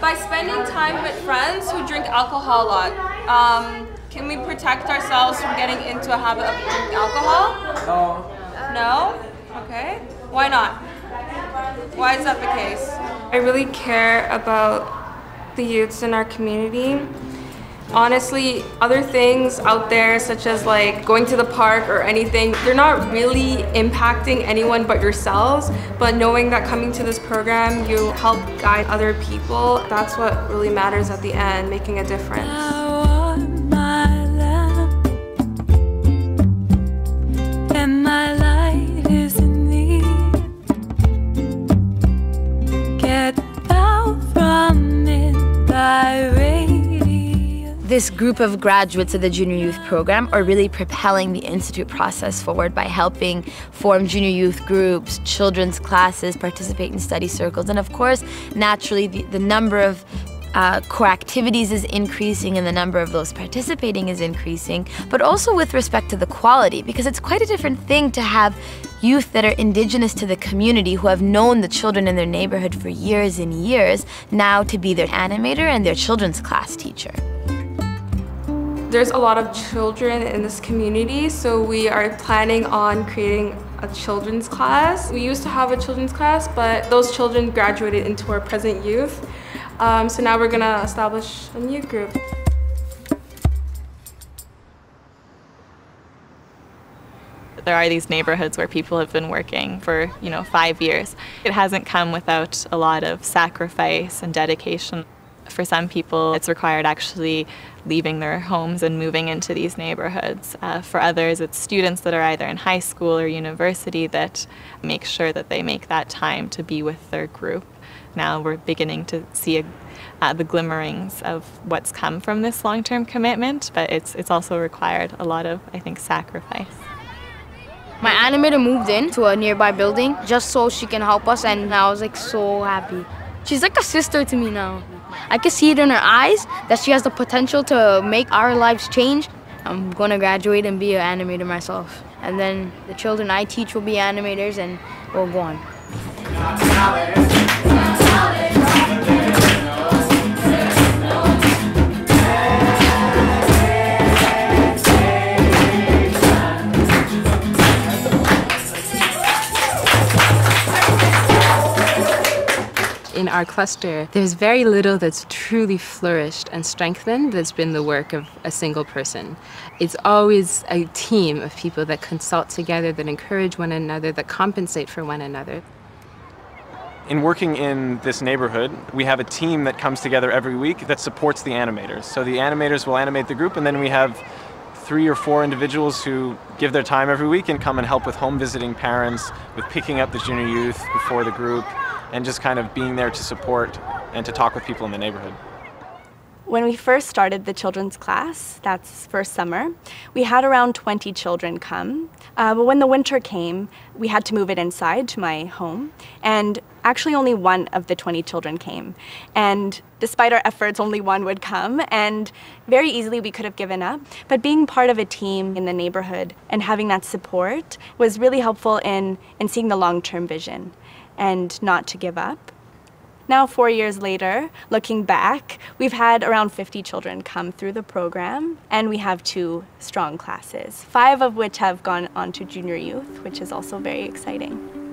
By spending time with friends who drink alcohol a lot, um, can we protect ourselves from getting into a habit of drinking alcohol? No. No? Okay. Why not? Why is that the case? I really care about the youths in our community honestly other things out there such as like going to the park or anything they're not really impacting anyone but yourselves but knowing that coming to this program you help guide other people that's what really matters at the end making a difference This group of graduates of the Junior Youth Program are really propelling the Institute process forward by helping form junior youth groups, children's classes, participate in study circles, and of course, naturally, the, the number of uh, core activities is increasing and the number of those participating is increasing, but also with respect to the quality, because it's quite a different thing to have youth that are indigenous to the community who have known the children in their neighborhood for years and years now to be their animator and their children's class teacher. There's a lot of children in this community, so we are planning on creating a children's class. We used to have a children's class, but those children graduated into our present youth. Um, so now we're gonna establish a new group. There are these neighborhoods where people have been working for, you know, five years. It hasn't come without a lot of sacrifice and dedication. For some people, it's required actually leaving their homes and moving into these neighborhoods. Uh, for others, it's students that are either in high school or university that make sure that they make that time to be with their group. Now we're beginning to see a, uh, the glimmerings of what's come from this long-term commitment, but it's, it's also required a lot of, I think, sacrifice. My animator moved in to a nearby building just so she can help us, and I was like so happy. She's like a sister to me now. I can see it in her eyes that she has the potential to make our lives change. I'm going to graduate and be an animator myself. And then the children I teach will be animators, and we'll go on. In our cluster, there's very little that's truly flourished and strengthened that's been the work of a single person. It's always a team of people that consult together, that encourage one another, that compensate for one another. In working in this neighborhood, we have a team that comes together every week that supports the animators. So the animators will animate the group, and then we have three or four individuals who give their time every week and come and help with home visiting parents, with picking up the junior youth before the group, and just kind of being there to support and to talk with people in the neighborhood. When we first started the children's class, that's first summer, we had around 20 children come. Uh, but when the winter came, we had to move it inside to my home. And actually only one of the 20 children came. And despite our efforts, only one would come. And very easily we could have given up. But being part of a team in the neighborhood and having that support was really helpful in, in seeing the long-term vision and not to give up. Now, four years later, looking back, we've had around 50 children come through the program, and we have two strong classes, five of which have gone on to junior youth, which is also very exciting.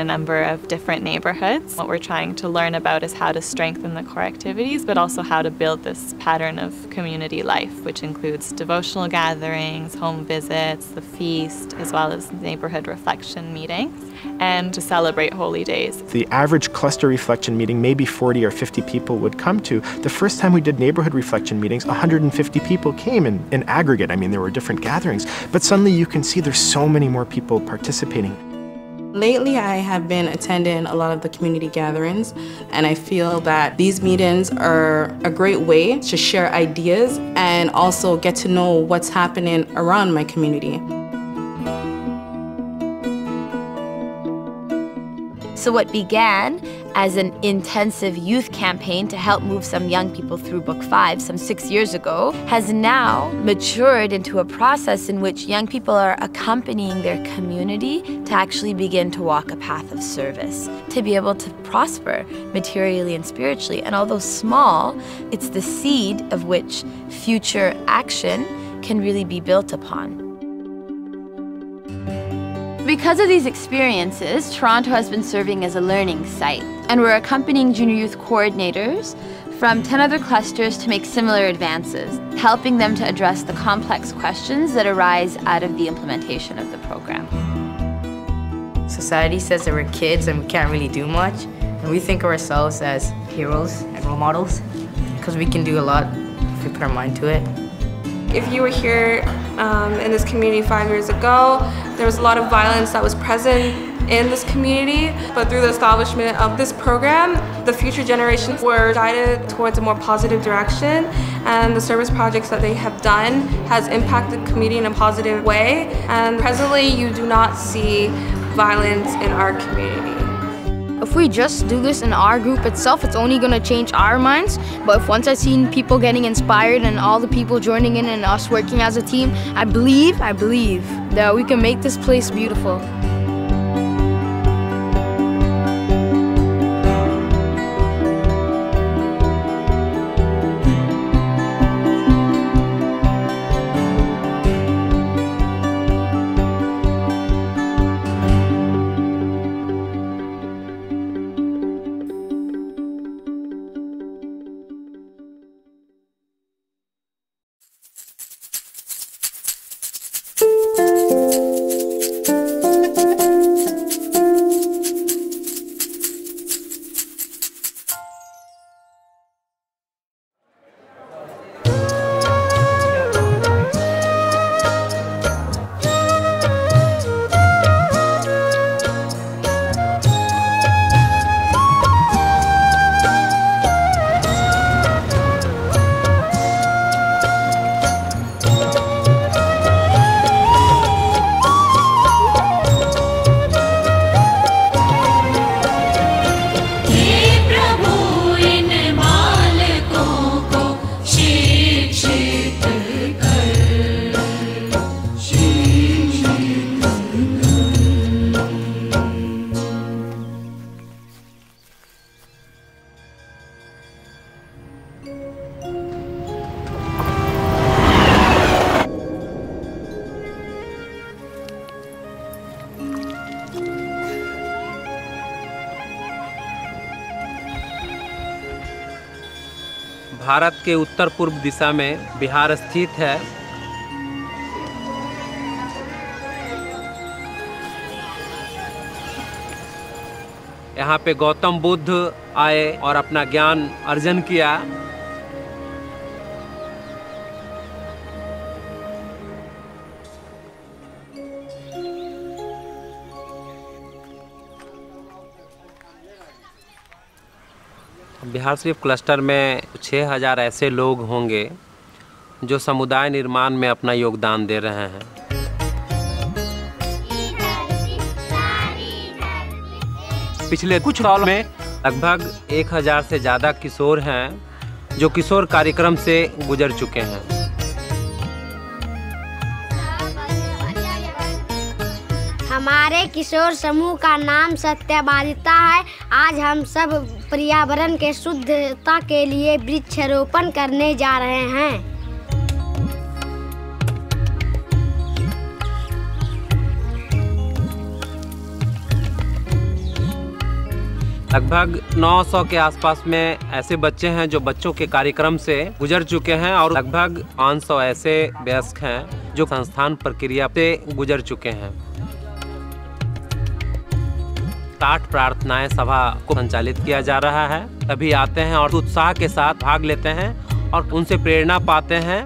A number of different neighborhoods. What we're trying to learn about is how to strengthen the core activities, but also how to build this pattern of community life, which includes devotional gatherings, home visits, the feast, as well as neighborhood reflection meetings, and to celebrate holy days. The average cluster reflection meeting, maybe 40 or 50 people would come to. The first time we did neighborhood reflection meetings, 150 people came in, in aggregate. I mean, there were different gatherings, but suddenly you can see there's so many more people participating. Lately, I have been attending a lot of the community gatherings, and I feel that these meetings are a great way to share ideas and also get to know what's happening around my community. So, what began as an intensive youth campaign to help move some young people through Book 5 some six years ago has now matured into a process in which young people are accompanying their community to actually begin to walk a path of service, to be able to prosper materially and spiritually. And although small, it's the seed of which future action can really be built upon. Because of these experiences, Toronto has been serving as a learning site, and we're accompanying junior youth coordinators from 10 other clusters to make similar advances, helping them to address the complex questions that arise out of the implementation of the program. Society says that we're kids and we can't really do much, and we think of ourselves as heroes and role models because we can do a lot if we put our mind to it. If you were here um, in this community five years ago, there was a lot of violence that was present in this community, but through the establishment of this program, the future generations were guided towards a more positive direction, and the service projects that they have done has impacted the community in a positive way, and presently you do not see violence in our community. If we just do this in our group itself, it's only going to change our minds. But if once I've seen people getting inspired and all the people joining in and us working as a team, I believe, I believe that we can make this place beautiful. के उत्तर पूर्व दिशा में बिहार स्थित है। यहाँ पे गौतम बुद्ध आए और अपना ज्ञान अर्जन किया। बिहार शरीफ क्लस्टर में 6000 ऐसे लोग होंगे जो समुदाय निर्माण में अपना योगदान दे रहे हैं। पिछले कुछ साल में लगभग 1000 से ज़्यादा किशोर हैं, जो किशोर कार्यक्रम से गुजर चुके हैं। हमारे किशोर समूह का नाम सत्यबादिता है। आज हम सब पर्यावरण के शुद्धता के लिए वृक्षारोपण करने जा रहे हैं। लगभग 900 के आसपास में ऐसे बच्चे हैं जो बच्चों के कार्यक्रम से गुजर चुके हैं और लगभग 500 ऐसे वयस्क हैं जो संस्थान प्रक्रिया से गुजर चुके हैं। साठ प्रार्थनाएँ सभा को संचालित किया जा रहा है। सभी आते हैं और उत्साह के साथ भाग लेते हैं और उनसे प्रेरणा पाते हैं।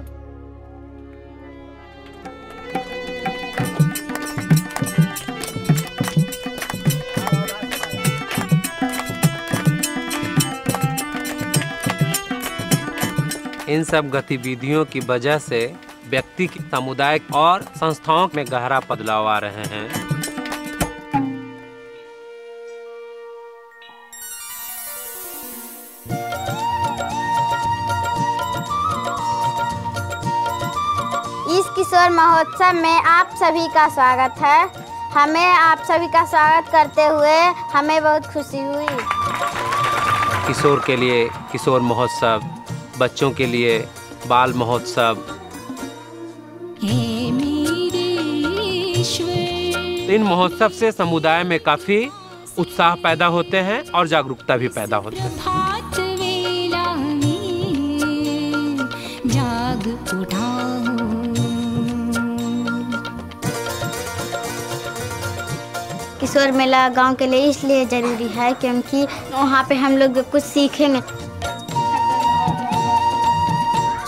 इन सब गतिविधियों की वजह से व्यक्ति की समुदाय और संस्थाओं में गहरा बदलाव आ रहे हैं। किशोर महोत्सव में आप सभी का स्वागत है। हमें आप सभी का स्वागत करते हुए हमें बहुत खुशी हुई। किशोर के लिए किशोर महोत्सव, बच्चों के लिए बाल महोत्सव। इन महोत्सव से समुदाय में काफ़ी उत्साह पैदा होते हैं और जागरूकता भी पैदा होती है। किशोर मेला गाँव के लिए इसलिए ज़रूरी है क्योंकि वहाँ पे हम लोग कुछ सीखेंगे।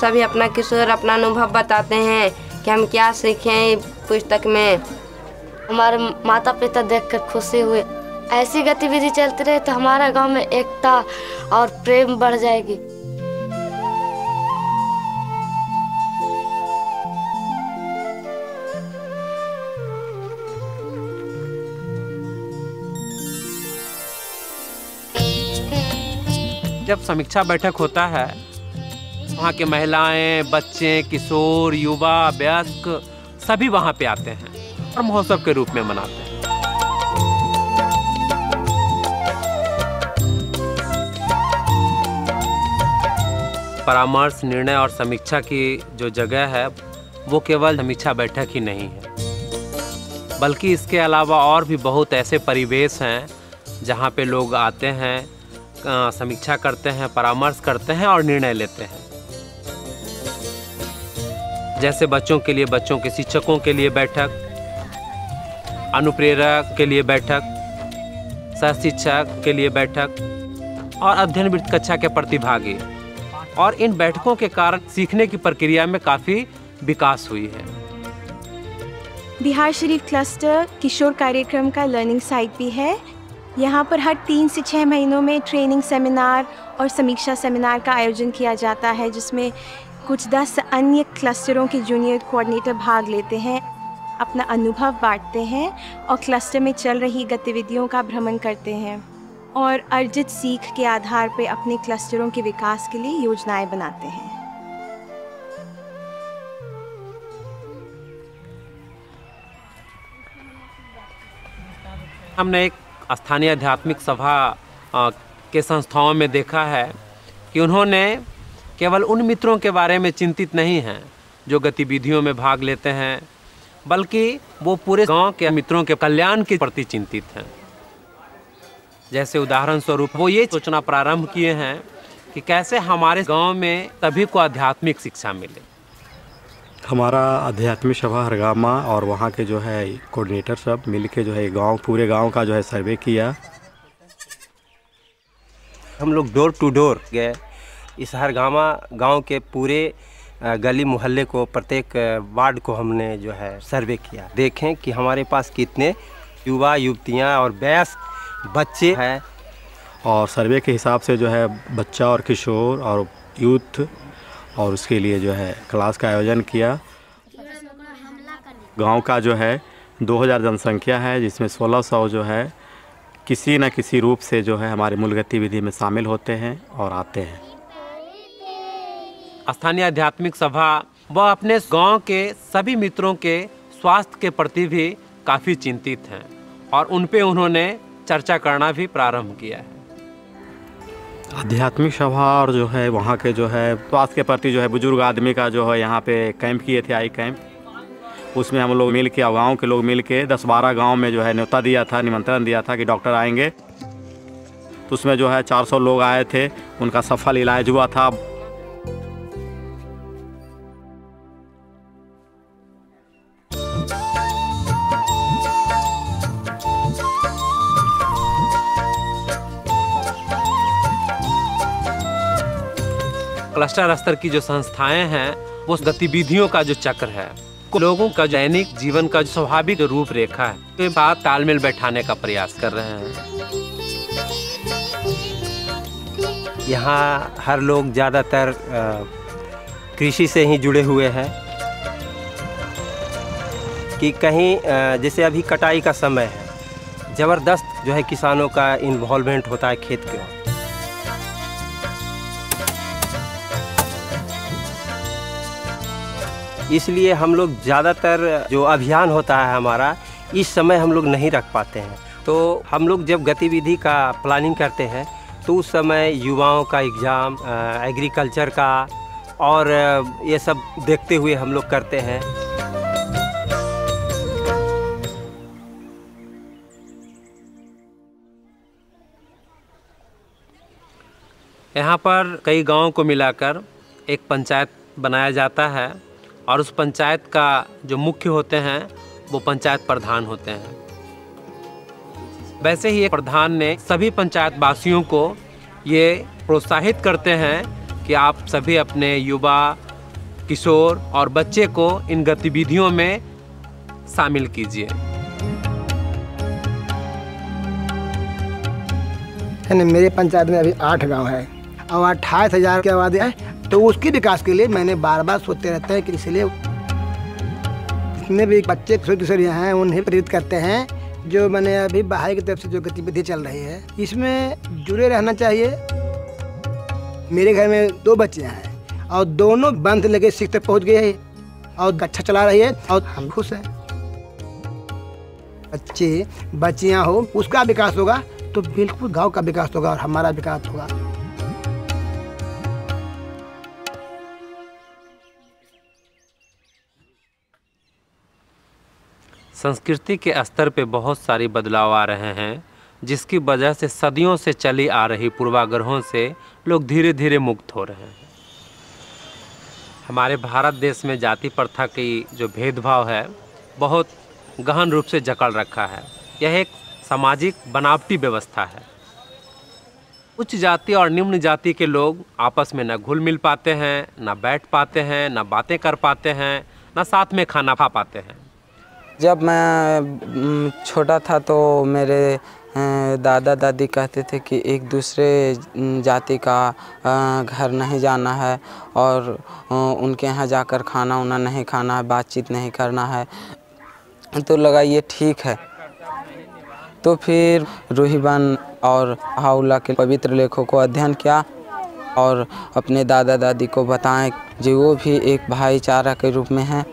सभी अपना किशोर, अपना अनुभव बताते हैं कि हम क्या सीखें पुस्तक में। हमारे माता पिता देखकर खुशी हुए। ऐसी गतिविधि चलती रहे तो हमारा गाँव में एकता और प्रेम बढ़ जाएगी। जब समीक्षा बैठक होता है, वहाँ के महिलाएँ, बच्चे, किशोर, युवा, वयस्क, सभी वहाँ पे आते हैं और महोत्सव के रूप में मनाते हैं। परामर्श, निर्णय और समीक्षा की जो जगह है, वो केवल समीक्षा बैठक ही नहीं है। बल्कि इसके अलावा और भी बहुत ऐसे परिवेश हैं, जहाँ पे लोग आते हैं समीक्षा करते हैं, परामर्श करते हैं और निर्णय लेते हैं। जैसे बच्चों के लिए बच्चों के शिक्षकों के लिए बैठक, अनुप्रेरक के लिए बैठक सह शिक्षक के लिए बैठक और अध्ययन वृत्त कक्षा के प्रतिभागी और इन बैठकों के कारण सीखने की प्रक्रिया में काफ़ी विकास हुई है। बिहार शरीफ क्लस्टर किशोर कार्यक्रम का लर्निंग साइट भी है। यहाँ पर हर तीन से छः महीनों में ट्रेनिंग सेमिनार और समीक्षा सेमिनार का आयोजन किया जाता है, जिसमें कुछ दस अन्य क्लस्टरों के जूनियर कोऑर्डिनेटर भाग लेते हैं, अपना अनुभव बांटते हैं और क्लस्टर में चल रही गतिविधियों का भ्रमण करते हैं और अर्जित सीख के आधार पर अपने क्लस्टरों के विकास के लिए योजनाएँ बनाते हैं। हमने एक स्थानीय आध्यात्मिक सभा के संस्थाओं में देखा है कि उन्होंने केवल उन मित्रों के बारे में चिंतित नहीं हैं, जो गतिविधियों में भाग लेते हैं, बल्कि वो पूरे गाँव के मित्रों के कल्याण के प्रति चिंतित हैं। जैसे उदाहरण स्वरूप वो ये सोचना प्रारंभ किए हैं कि कैसे हमारे गाँव में सभी को आध्यात्मिक शिक्षा मिले। हमारा आध्यात्मिक सभा हरगामा और वहाँ के जो है कोऑर्डिनेटर सब मिल के जो है गाँव पूरे गाँव का जो है सर्वे किया। हम लोग डोर टू डोर गए। इस हरगामा गाँव के पूरे गली मोहल्ले को प्रत्येक वार्ड को हमने जो है सर्वे किया। देखें कि हमारे पास कितने युवा युवतियाँ और वयस्क बच्चे हैं। और सर्वे के हिसाब से जो है बच्चा और किशोर और यूथ और उसके लिए जो है क्लास का आयोजन किया। गाँव का जो है 2000 जनसंख्या है, जिसमें 1600 जो है किसी न किसी रूप से जो है हमारे मूल गतिविधि में शामिल होते हैं और आते हैं। स्थानीय आध्यात्मिक सभा वह अपने गाँव के सभी मित्रों के स्वास्थ्य के प्रति भी काफ़ी चिंतित हैं और उन पे उन्होंने चर्चा करना भी प्रारंभ किया है। आध्यात्मिक सभा और जो है वहाँ के जो है स्वास्थ्य के प्रति जो है बुज़ुर्ग आदमी का जो है यहाँ पे कैंप किए थे आई कैंप। उसमें हम लोग मिल के गाँव के लोग मिल के दस बारह गाँव में जो है न्योता दिया था, निमंत्रण दिया था कि डॉक्टर आएँगे। तो उसमें जो है 400 लोग आए थे, उनका सफल इलाज हुआ था। क्लस्टर स्तर की जो संस्थाएँ हैं, वो गतिविधियों का जो चक्र है, लोगों का दैनिक जीवन का जो स्वाभाविक रूपरेखा है के साथ तालमेल बैठाने का प्रयास कर रहे हैं। यहाँ हर लोग ज़्यादातर कृषि से ही जुड़े हुए हैं। कि कहीं जैसे अभी कटाई का समय है, ज़बरदस्त जो है किसानों का इन्वॉल्वमेंट होता है खेत के इसलिए हम लोग ज़्यादातर जो अभियान होता है हमारा, इस समय हम लोग नहीं रख पाते हैं। तो हम लोग जब गतिविधि का प्लानिंग करते हैं तो उस समय युवाओं का एग्ज़ाम एग्रीकल्चर का और ये सब देखते हुए हम लोग करते हैं। यहाँ पर कई गाँवों को मिलाकर एक पंचायत बनाया जाता है। और उस पंचायत का जो मुख्य होते हैं, वो पंचायत प्रधान होते हैं। वैसे ही प्रधान ने सभी पंचायत वासियों को ये प्रोत्साहित करते हैं कि आप सभी अपने युवा, किशोर और बच्चे को इन गतिविधियों में शामिल कीजिए। मेरे पंचायत में अभी आठ गाँव है। और अट्ठाईस हज़ार की आबादी है तो उसके विकास के लिए मैंने बार बार सोचते रहते हैं कि इसलिए जितने भी बच्चे किशोर यहाँ हैं, उन्हें प्रेरित करते हैं, जो मैंने अभी बाहर की तरफ़ से जो गतिविधि चल रही है, इसमें जुड़े रहना चाहिए। मेरे घर में दो बच्चे हैं और दोनों बंद लगे सिक्स तक पहुँच गए हैं और अच्छा चला रही है और हम खुश हैं। बच्चे, बच्चियाँ हो, उसका विकास होगा तो बिल्कुल गाँव का विकास होगा और हमारा विकास होगा। संस्कृति के स्तर पे बहुत सारी बदलाव आ रहे हैं, जिसकी वजह से सदियों से चली आ रही पूर्वाग्रहों से लोग धीरे धीरे मुक्त हो रहे हैं। हमारे भारत देश में जाति प्रथा की जो भेदभाव है, बहुत गहन रूप से जकड़ रखा है। यह एक सामाजिक बनावटी व्यवस्था है। उच्च जाति और निम्न जाति के लोग आपस में न घुल मिल पाते हैं, न बैठ पाते हैं, न बातें कर पाते हैं, न साथ में खाना खा पाते हैं। जब मैं छोटा था तो मेरे दादा दादी कहते थे कि एक दूसरे जाति का घर नहीं जाना है और उनके यहाँ जाकर खाना उना नहीं खाना है, बातचीत नहीं करना है। तो लगा ये ठीक है। तो फिर रूहीबन और हाउला के पवित्र लेखों को अध्ययन किया और अपने दादा दादी को बताएँ जो वो भी एक भाईचारा के रूप में हैं।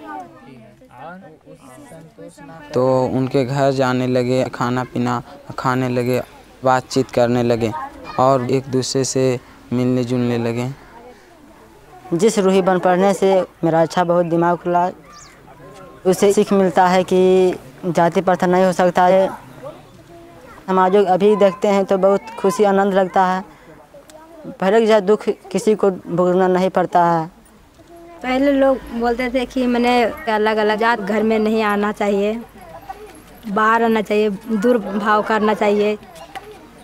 तो उनके घर जाने लगे खाना पीना खाने लगे बातचीत करने लगे और एक दूसरे से मिलने जुलने लगे। जिस रूही बन पढ़ने से मेरा अच्छा बहुत दिमाग खुला। उसे सीख मिलता है कि जाति प्रथा नहीं हो सकता है। समाजों अभी देखते हैं तो बहुत खुशी आनंद लगता है। पहले जैसा दुख किसी को भुगतना नहीं पड़ता है। पहले लोग बोलते थे कि मैंने अलग अलग जात घर में नहीं आना चाहिए। बाहर आना चाहिए दूर भाव करना चाहिए।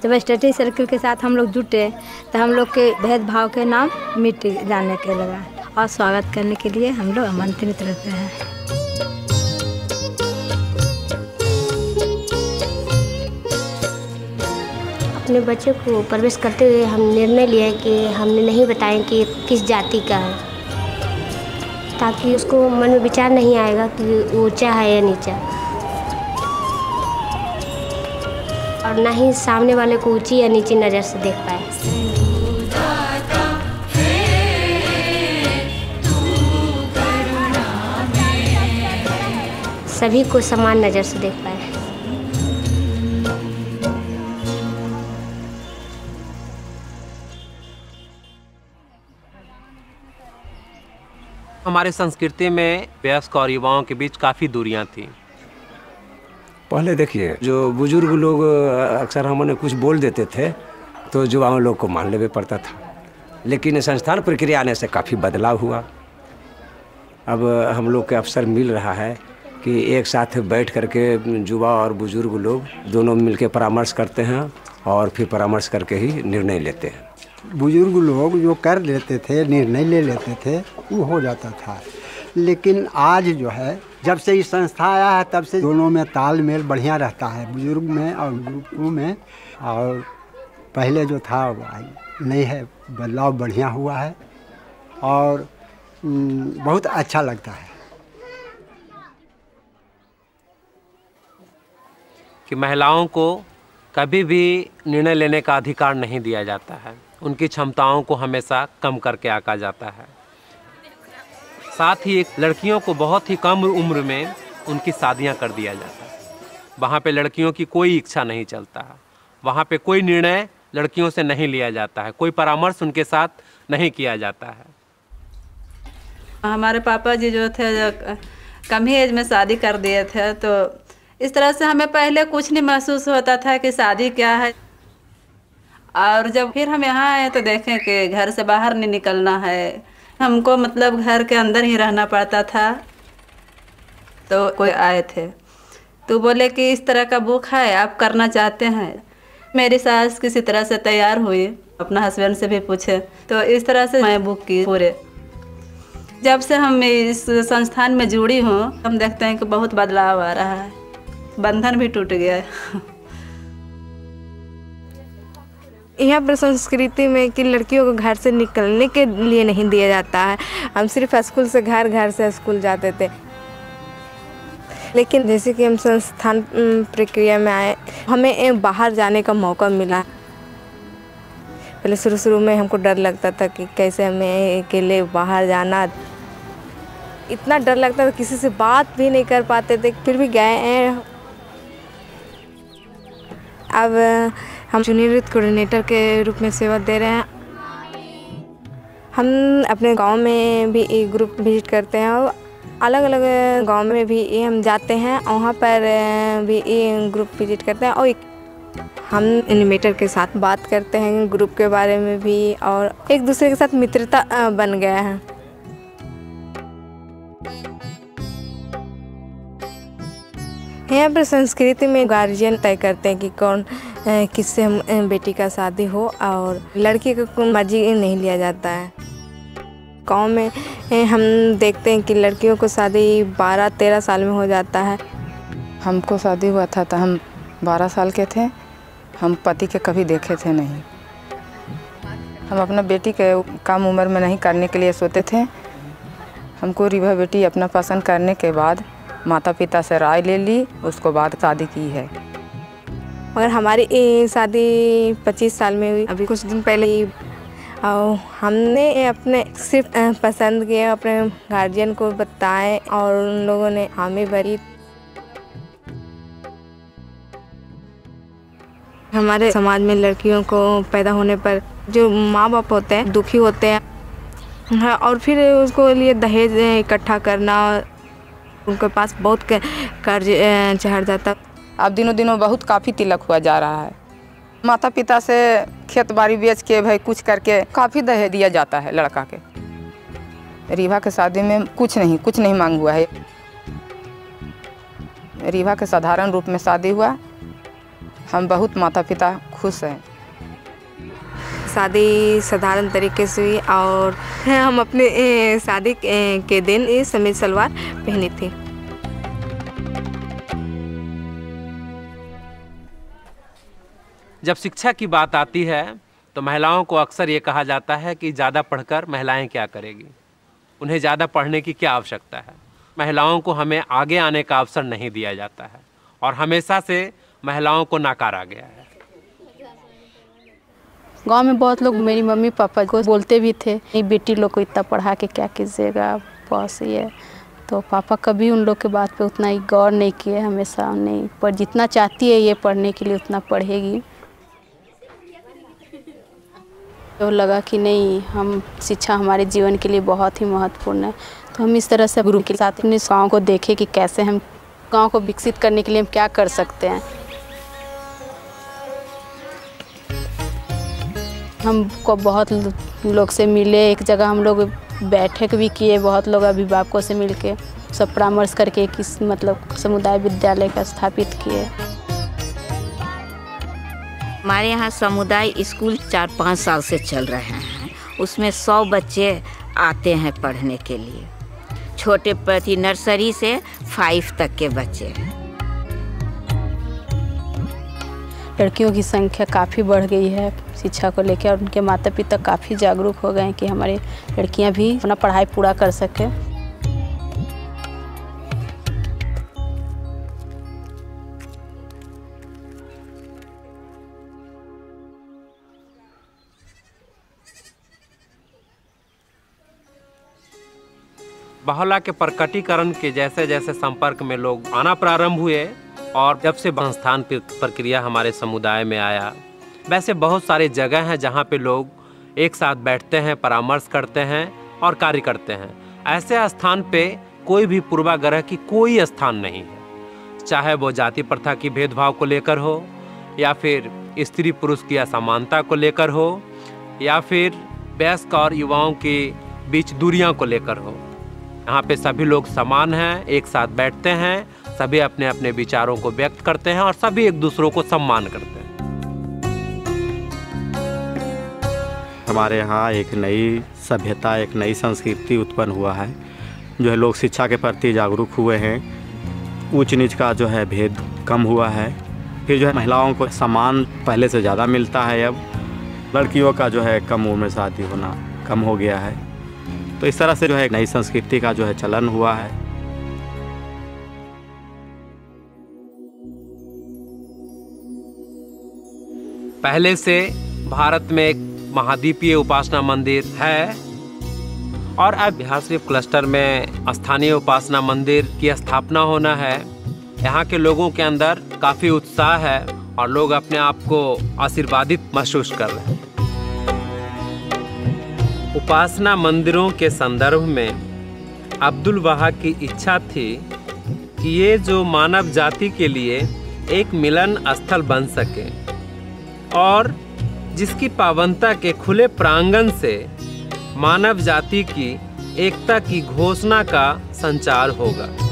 जब स्टडी सर्कल के साथ हम लोग जुटे तो हम लोग के भेदभाव के नाम मिट जाने के लगा। और स्वागत करने के लिए हम लोग आमंत्रित रहते हैं। अपने बच्चे को प्रवेश करते हुए हम निर्णय लिए कि हमने नहीं बताएँ कि किस जाति का है। ताकि उसको मन में विचार नहीं आएगा कि ऊँचा है या नीचा और ना ही सामने वाले को ऊँची या नीची नज़र से देख पाए। सभी को समान नज़र से देख पाए। हमारे संस्कृति में वयस्क और युवाओं के बीच काफ़ी दूरियाँ थी। पहले देखिए, जो बुज़ुर्ग लोग अक्सर हमने कुछ बोल देते थे तो युवाओं लोग को मान लेवे पड़ता था। लेकिन संस्थान प्रक्रिया आने से काफ़ी बदलाव हुआ। अब हम लोग के अवसर मिल रहा है कि एक साथ बैठ करके युवा और बुज़ुर्ग लोग दोनों मिलकर परामर्श करते हैं और फिर परामर्श करके ही निर्णय लेते हैं। बुज़ुर्ग लोग जो कर लेते थे, निर्णय ले लेते थे, वो हो जाता था। लेकिन आज जो है, जब से ये संस्था आया है, तब से दोनों में तालमेल बढ़िया रहता है, बुज़ुर्ग में और ग्रुपों में। और पहले जो था नहीं है, बदलाव बढ़िया हुआ है और बहुत अच्छा लगता है। कि महिलाओं को कभी भी निर्णय लेने का अधिकार नहीं दिया जाता है। उनकी क्षमताओं को हमेशा कम करके आका जाता है। साथ ही लड़कियों को बहुत ही कम उम्र में उनकी शादियाँ कर दिया जाता है। वहाँ पे लड़कियों की कोई इच्छा नहीं चलता। है वहाँ पे कोई निर्णय लड़कियों से नहीं लिया जाता है। कोई परामर्श उनके साथ नहीं किया जाता है। हमारे पापा जी जो थे जो कम ही एज में शादी कर दिए थे तो इस तरह से हमें पहले कुछ नहीं महसूस होता था कि शादी क्या है। और जब फिर हम यहाँ आए तो देखें कि घर से बाहर नहीं निकलना है। हमको मतलब घर के अंदर ही रहना पड़ता था। तो कोई आए थे। तो बोले कि इस तरह का बुक है, आप करना चाहते हैं। मेरी सास किसी तरह से तैयार हुई, अपना हस्बैंड से भी पूछे। तो इस तरह से मैं बुक की पूरे। जब से हम इस संस्थान में जुड़ी हूँ, हम देखते हैं कि बहुत बदलाव आ रहा है। बंधन भी टूट गया है। यहाँ पर संस्कृति में कि लड़कियों को घर से निकलने के लिए नहीं दिया जाता है। हम सिर्फ़ स्कूल से घर घर से स्कूल जाते थे। लेकिन जैसे कि हम संस्थान प्रक्रिया में आए, हमें बाहर जाने का मौका मिला। पहले शुरू शुरू में हमको डर लगता था कि कैसे हमें अकेले बाहर जाना। इतना डर लगता था, किसी से बात भी नहीं कर पाते थे। फिर भी गए हैं अब हम जूनियर यूथ कोऑर्डिनेटर के रूप में सेवा दे रहे हैं। हम अपने गाँव में भी एक ग्रुप विज़िट करते हैं और अलग अलग गाँव में भी हम जाते हैं। वहाँ पर भी ग्रुप विज़िट करते हैं और एक हम एनिमेटर के साथ बात करते हैं ग्रुप के बारे में भी और एक दूसरे के साथ मित्रता बन गया है। यहाँ पर संस्कृति में गार्जियन तय करते हैं कि कौन किससे हम बेटी का शादी हो और लड़की का मर्ज़ी नहीं लिया जाता है। गाँव में हम देखते हैं कि लड़कियों को शादी बारह, तेरह साल में हो जाता है। हमको शादी हुआ था तो हम बारह साल के थे, हम पति के कभी देखे थे नहीं। हम अपना बेटी के कम उम्र में नहीं करने के लिए सोते थे। हमको रिभा बेटी अपना पसंद करने के बाद माता पिता से राय ले ली उसको बाद शादी की है। मगर हमारी शादी पच्चीस साल में हुई। अभी कुछ दिन पहले ही और हमने अपने सिर्फ़ पसंद किए अपने गार्जियन को बताएँ और उन लोगों ने हामी भरी हमारे समाज में लड़कियों को पैदा होने पर जो माँ बाप होते हैं दुखी होते हाँ, और फिर उसको लिए दहेज इकट्ठा करना उनके पास बहुत कर्ज चढ़ जाता। अब दिनों दिनों बहुत काफ़ी तिलक हुआ जा रहा है। माता पिता से खेत बाड़ी बेच के, भाई कुछ करके काफ़ी दहेज दिया जाता है लड़का के। रीवा के शादी में कुछ नहीं कुछ नहीं मांग हुआ है। रीवा के साधारण रूप में शादी हुआ। हम बहुत माता पिता खुश हैं। शादी साधारण तरीके से हुई और हम अपने शादी के दिन ये समीज सलवार पहनी थी। जब शिक्षा की बात आती है तो महिलाओं को अक्सर ये कहा जाता है कि ज़्यादा पढ़कर महिलाएँ क्या करेगी? उन्हें ज़्यादा पढ़ने की क्या आवश्यकता है? महिलाओं को हमें आगे आने का अवसर नहीं दिया जाता है और हमेशा से महिलाओं को नकारा गया है। गाँव में बहुत लोग मेरी मम्मी पापा को बोलते भी थे, नहीं बेटी, लोग को इतना पढ़ा के क्या कीजिएगा, बस ये। तो पापा कभी उन लोग के बात पे उतना ही गौर नहीं किए, हमेशा नहीं, पर जितना चाहती है ये पढ़ने के लिए उतना पढ़ेगी। तो लगा कि नहीं, हम शिक्षा हमारे जीवन के लिए बहुत ही महत्वपूर्ण है। तो हम इस तरह से गुरु के साथ अपने गाँव को देखें कि कैसे हम गाँव को विकसित करने के लिए हम क्या कर सकते हैं। हमको बहुत लोग से मिले, एक जगह हम लोग बैठक भी किए, बहुत लोग अभिभावकों से मिलके, सब परामर्श करके किस मतलब समुदाय विद्यालय का स्थापित किए। हमारे यहाँ समुदाय स्कूल चार पाँच साल से चल रहे हैं। उसमें सौ बच्चे आते हैं पढ़ने के लिए। छोटे प्रति नर्सरी से फाइव तक के बच्चे हैं। लड़कियों की संख्या काफ़ी बढ़ गई है शिक्षा को लेकर और उनके माता पिता काफ़ी जागरूक हो गए हैं कि हमारी लड़कियाँ भी अपना पढ़ाई पूरा कर सकें। बहुला के प्रकटीकरण के जैसे जैसे संपर्क में लोग आना प्रारंभ हुए और जब से संस्थान प्रक्रिया हमारे समुदाय में आया, वैसे बहुत सारे जगह हैं जहाँ पे लोग एक साथ बैठते हैं, परामर्श करते हैं और कार्य करते हैं। ऐसे स्थान पे कोई भी पूर्वाग्रह की कोई स्थान नहीं है। चाहे वो जाति प्रथा की भेदभाव को लेकर हो, या फिर स्त्री पुरुष की असमानता को लेकर हो, या फिर वयस्क और युवाओं के बीच दूरियाँ को लेकर हो। यहाँ पे सभी लोग समान हैं, एक साथ बैठते हैं सभी अपने अपने विचारों को व्यक्त करते हैं और सभी एक दूसरों को सम्मान करते हैं। हमारे यहाँ एक नई सभ्यता, एक नई संस्कृति उत्पन्न हुआ है, जो है लोग शिक्षा के प्रति जागरूक हुए हैं। ऊंच नीच का जो है भेद कम हुआ है। फिर जो है महिलाओं को सम्मान पहले से ज़्यादा मिलता है अब। लड़कियों का जो है कम उम्र में शादी होना कम हो गया है। तो इस तरह से जो है नई संस्कृति का जो है चलन हुआ है। पहले से भारत में एक महाद्वीपीय उपासना मंदिर है और अब बिहार शरीफ क्लस्टर में स्थानीय उपासना मंदिर की स्थापना होना है। यहाँ के लोगों के अंदर काफ़ी उत्साह है और लोग अपने आप को आशीर्वादित महसूस कर रहे हैं। उपासना मंदिरों के संदर्भ में अब्दुल वहा की इच्छा थी कि ये जो मानव जाति के लिए एक मिलन स्थल बन सके। और जिसकी पावनता के खुले प्रांगण से मानव जाति की एकता की घोषणा का संचार होगा।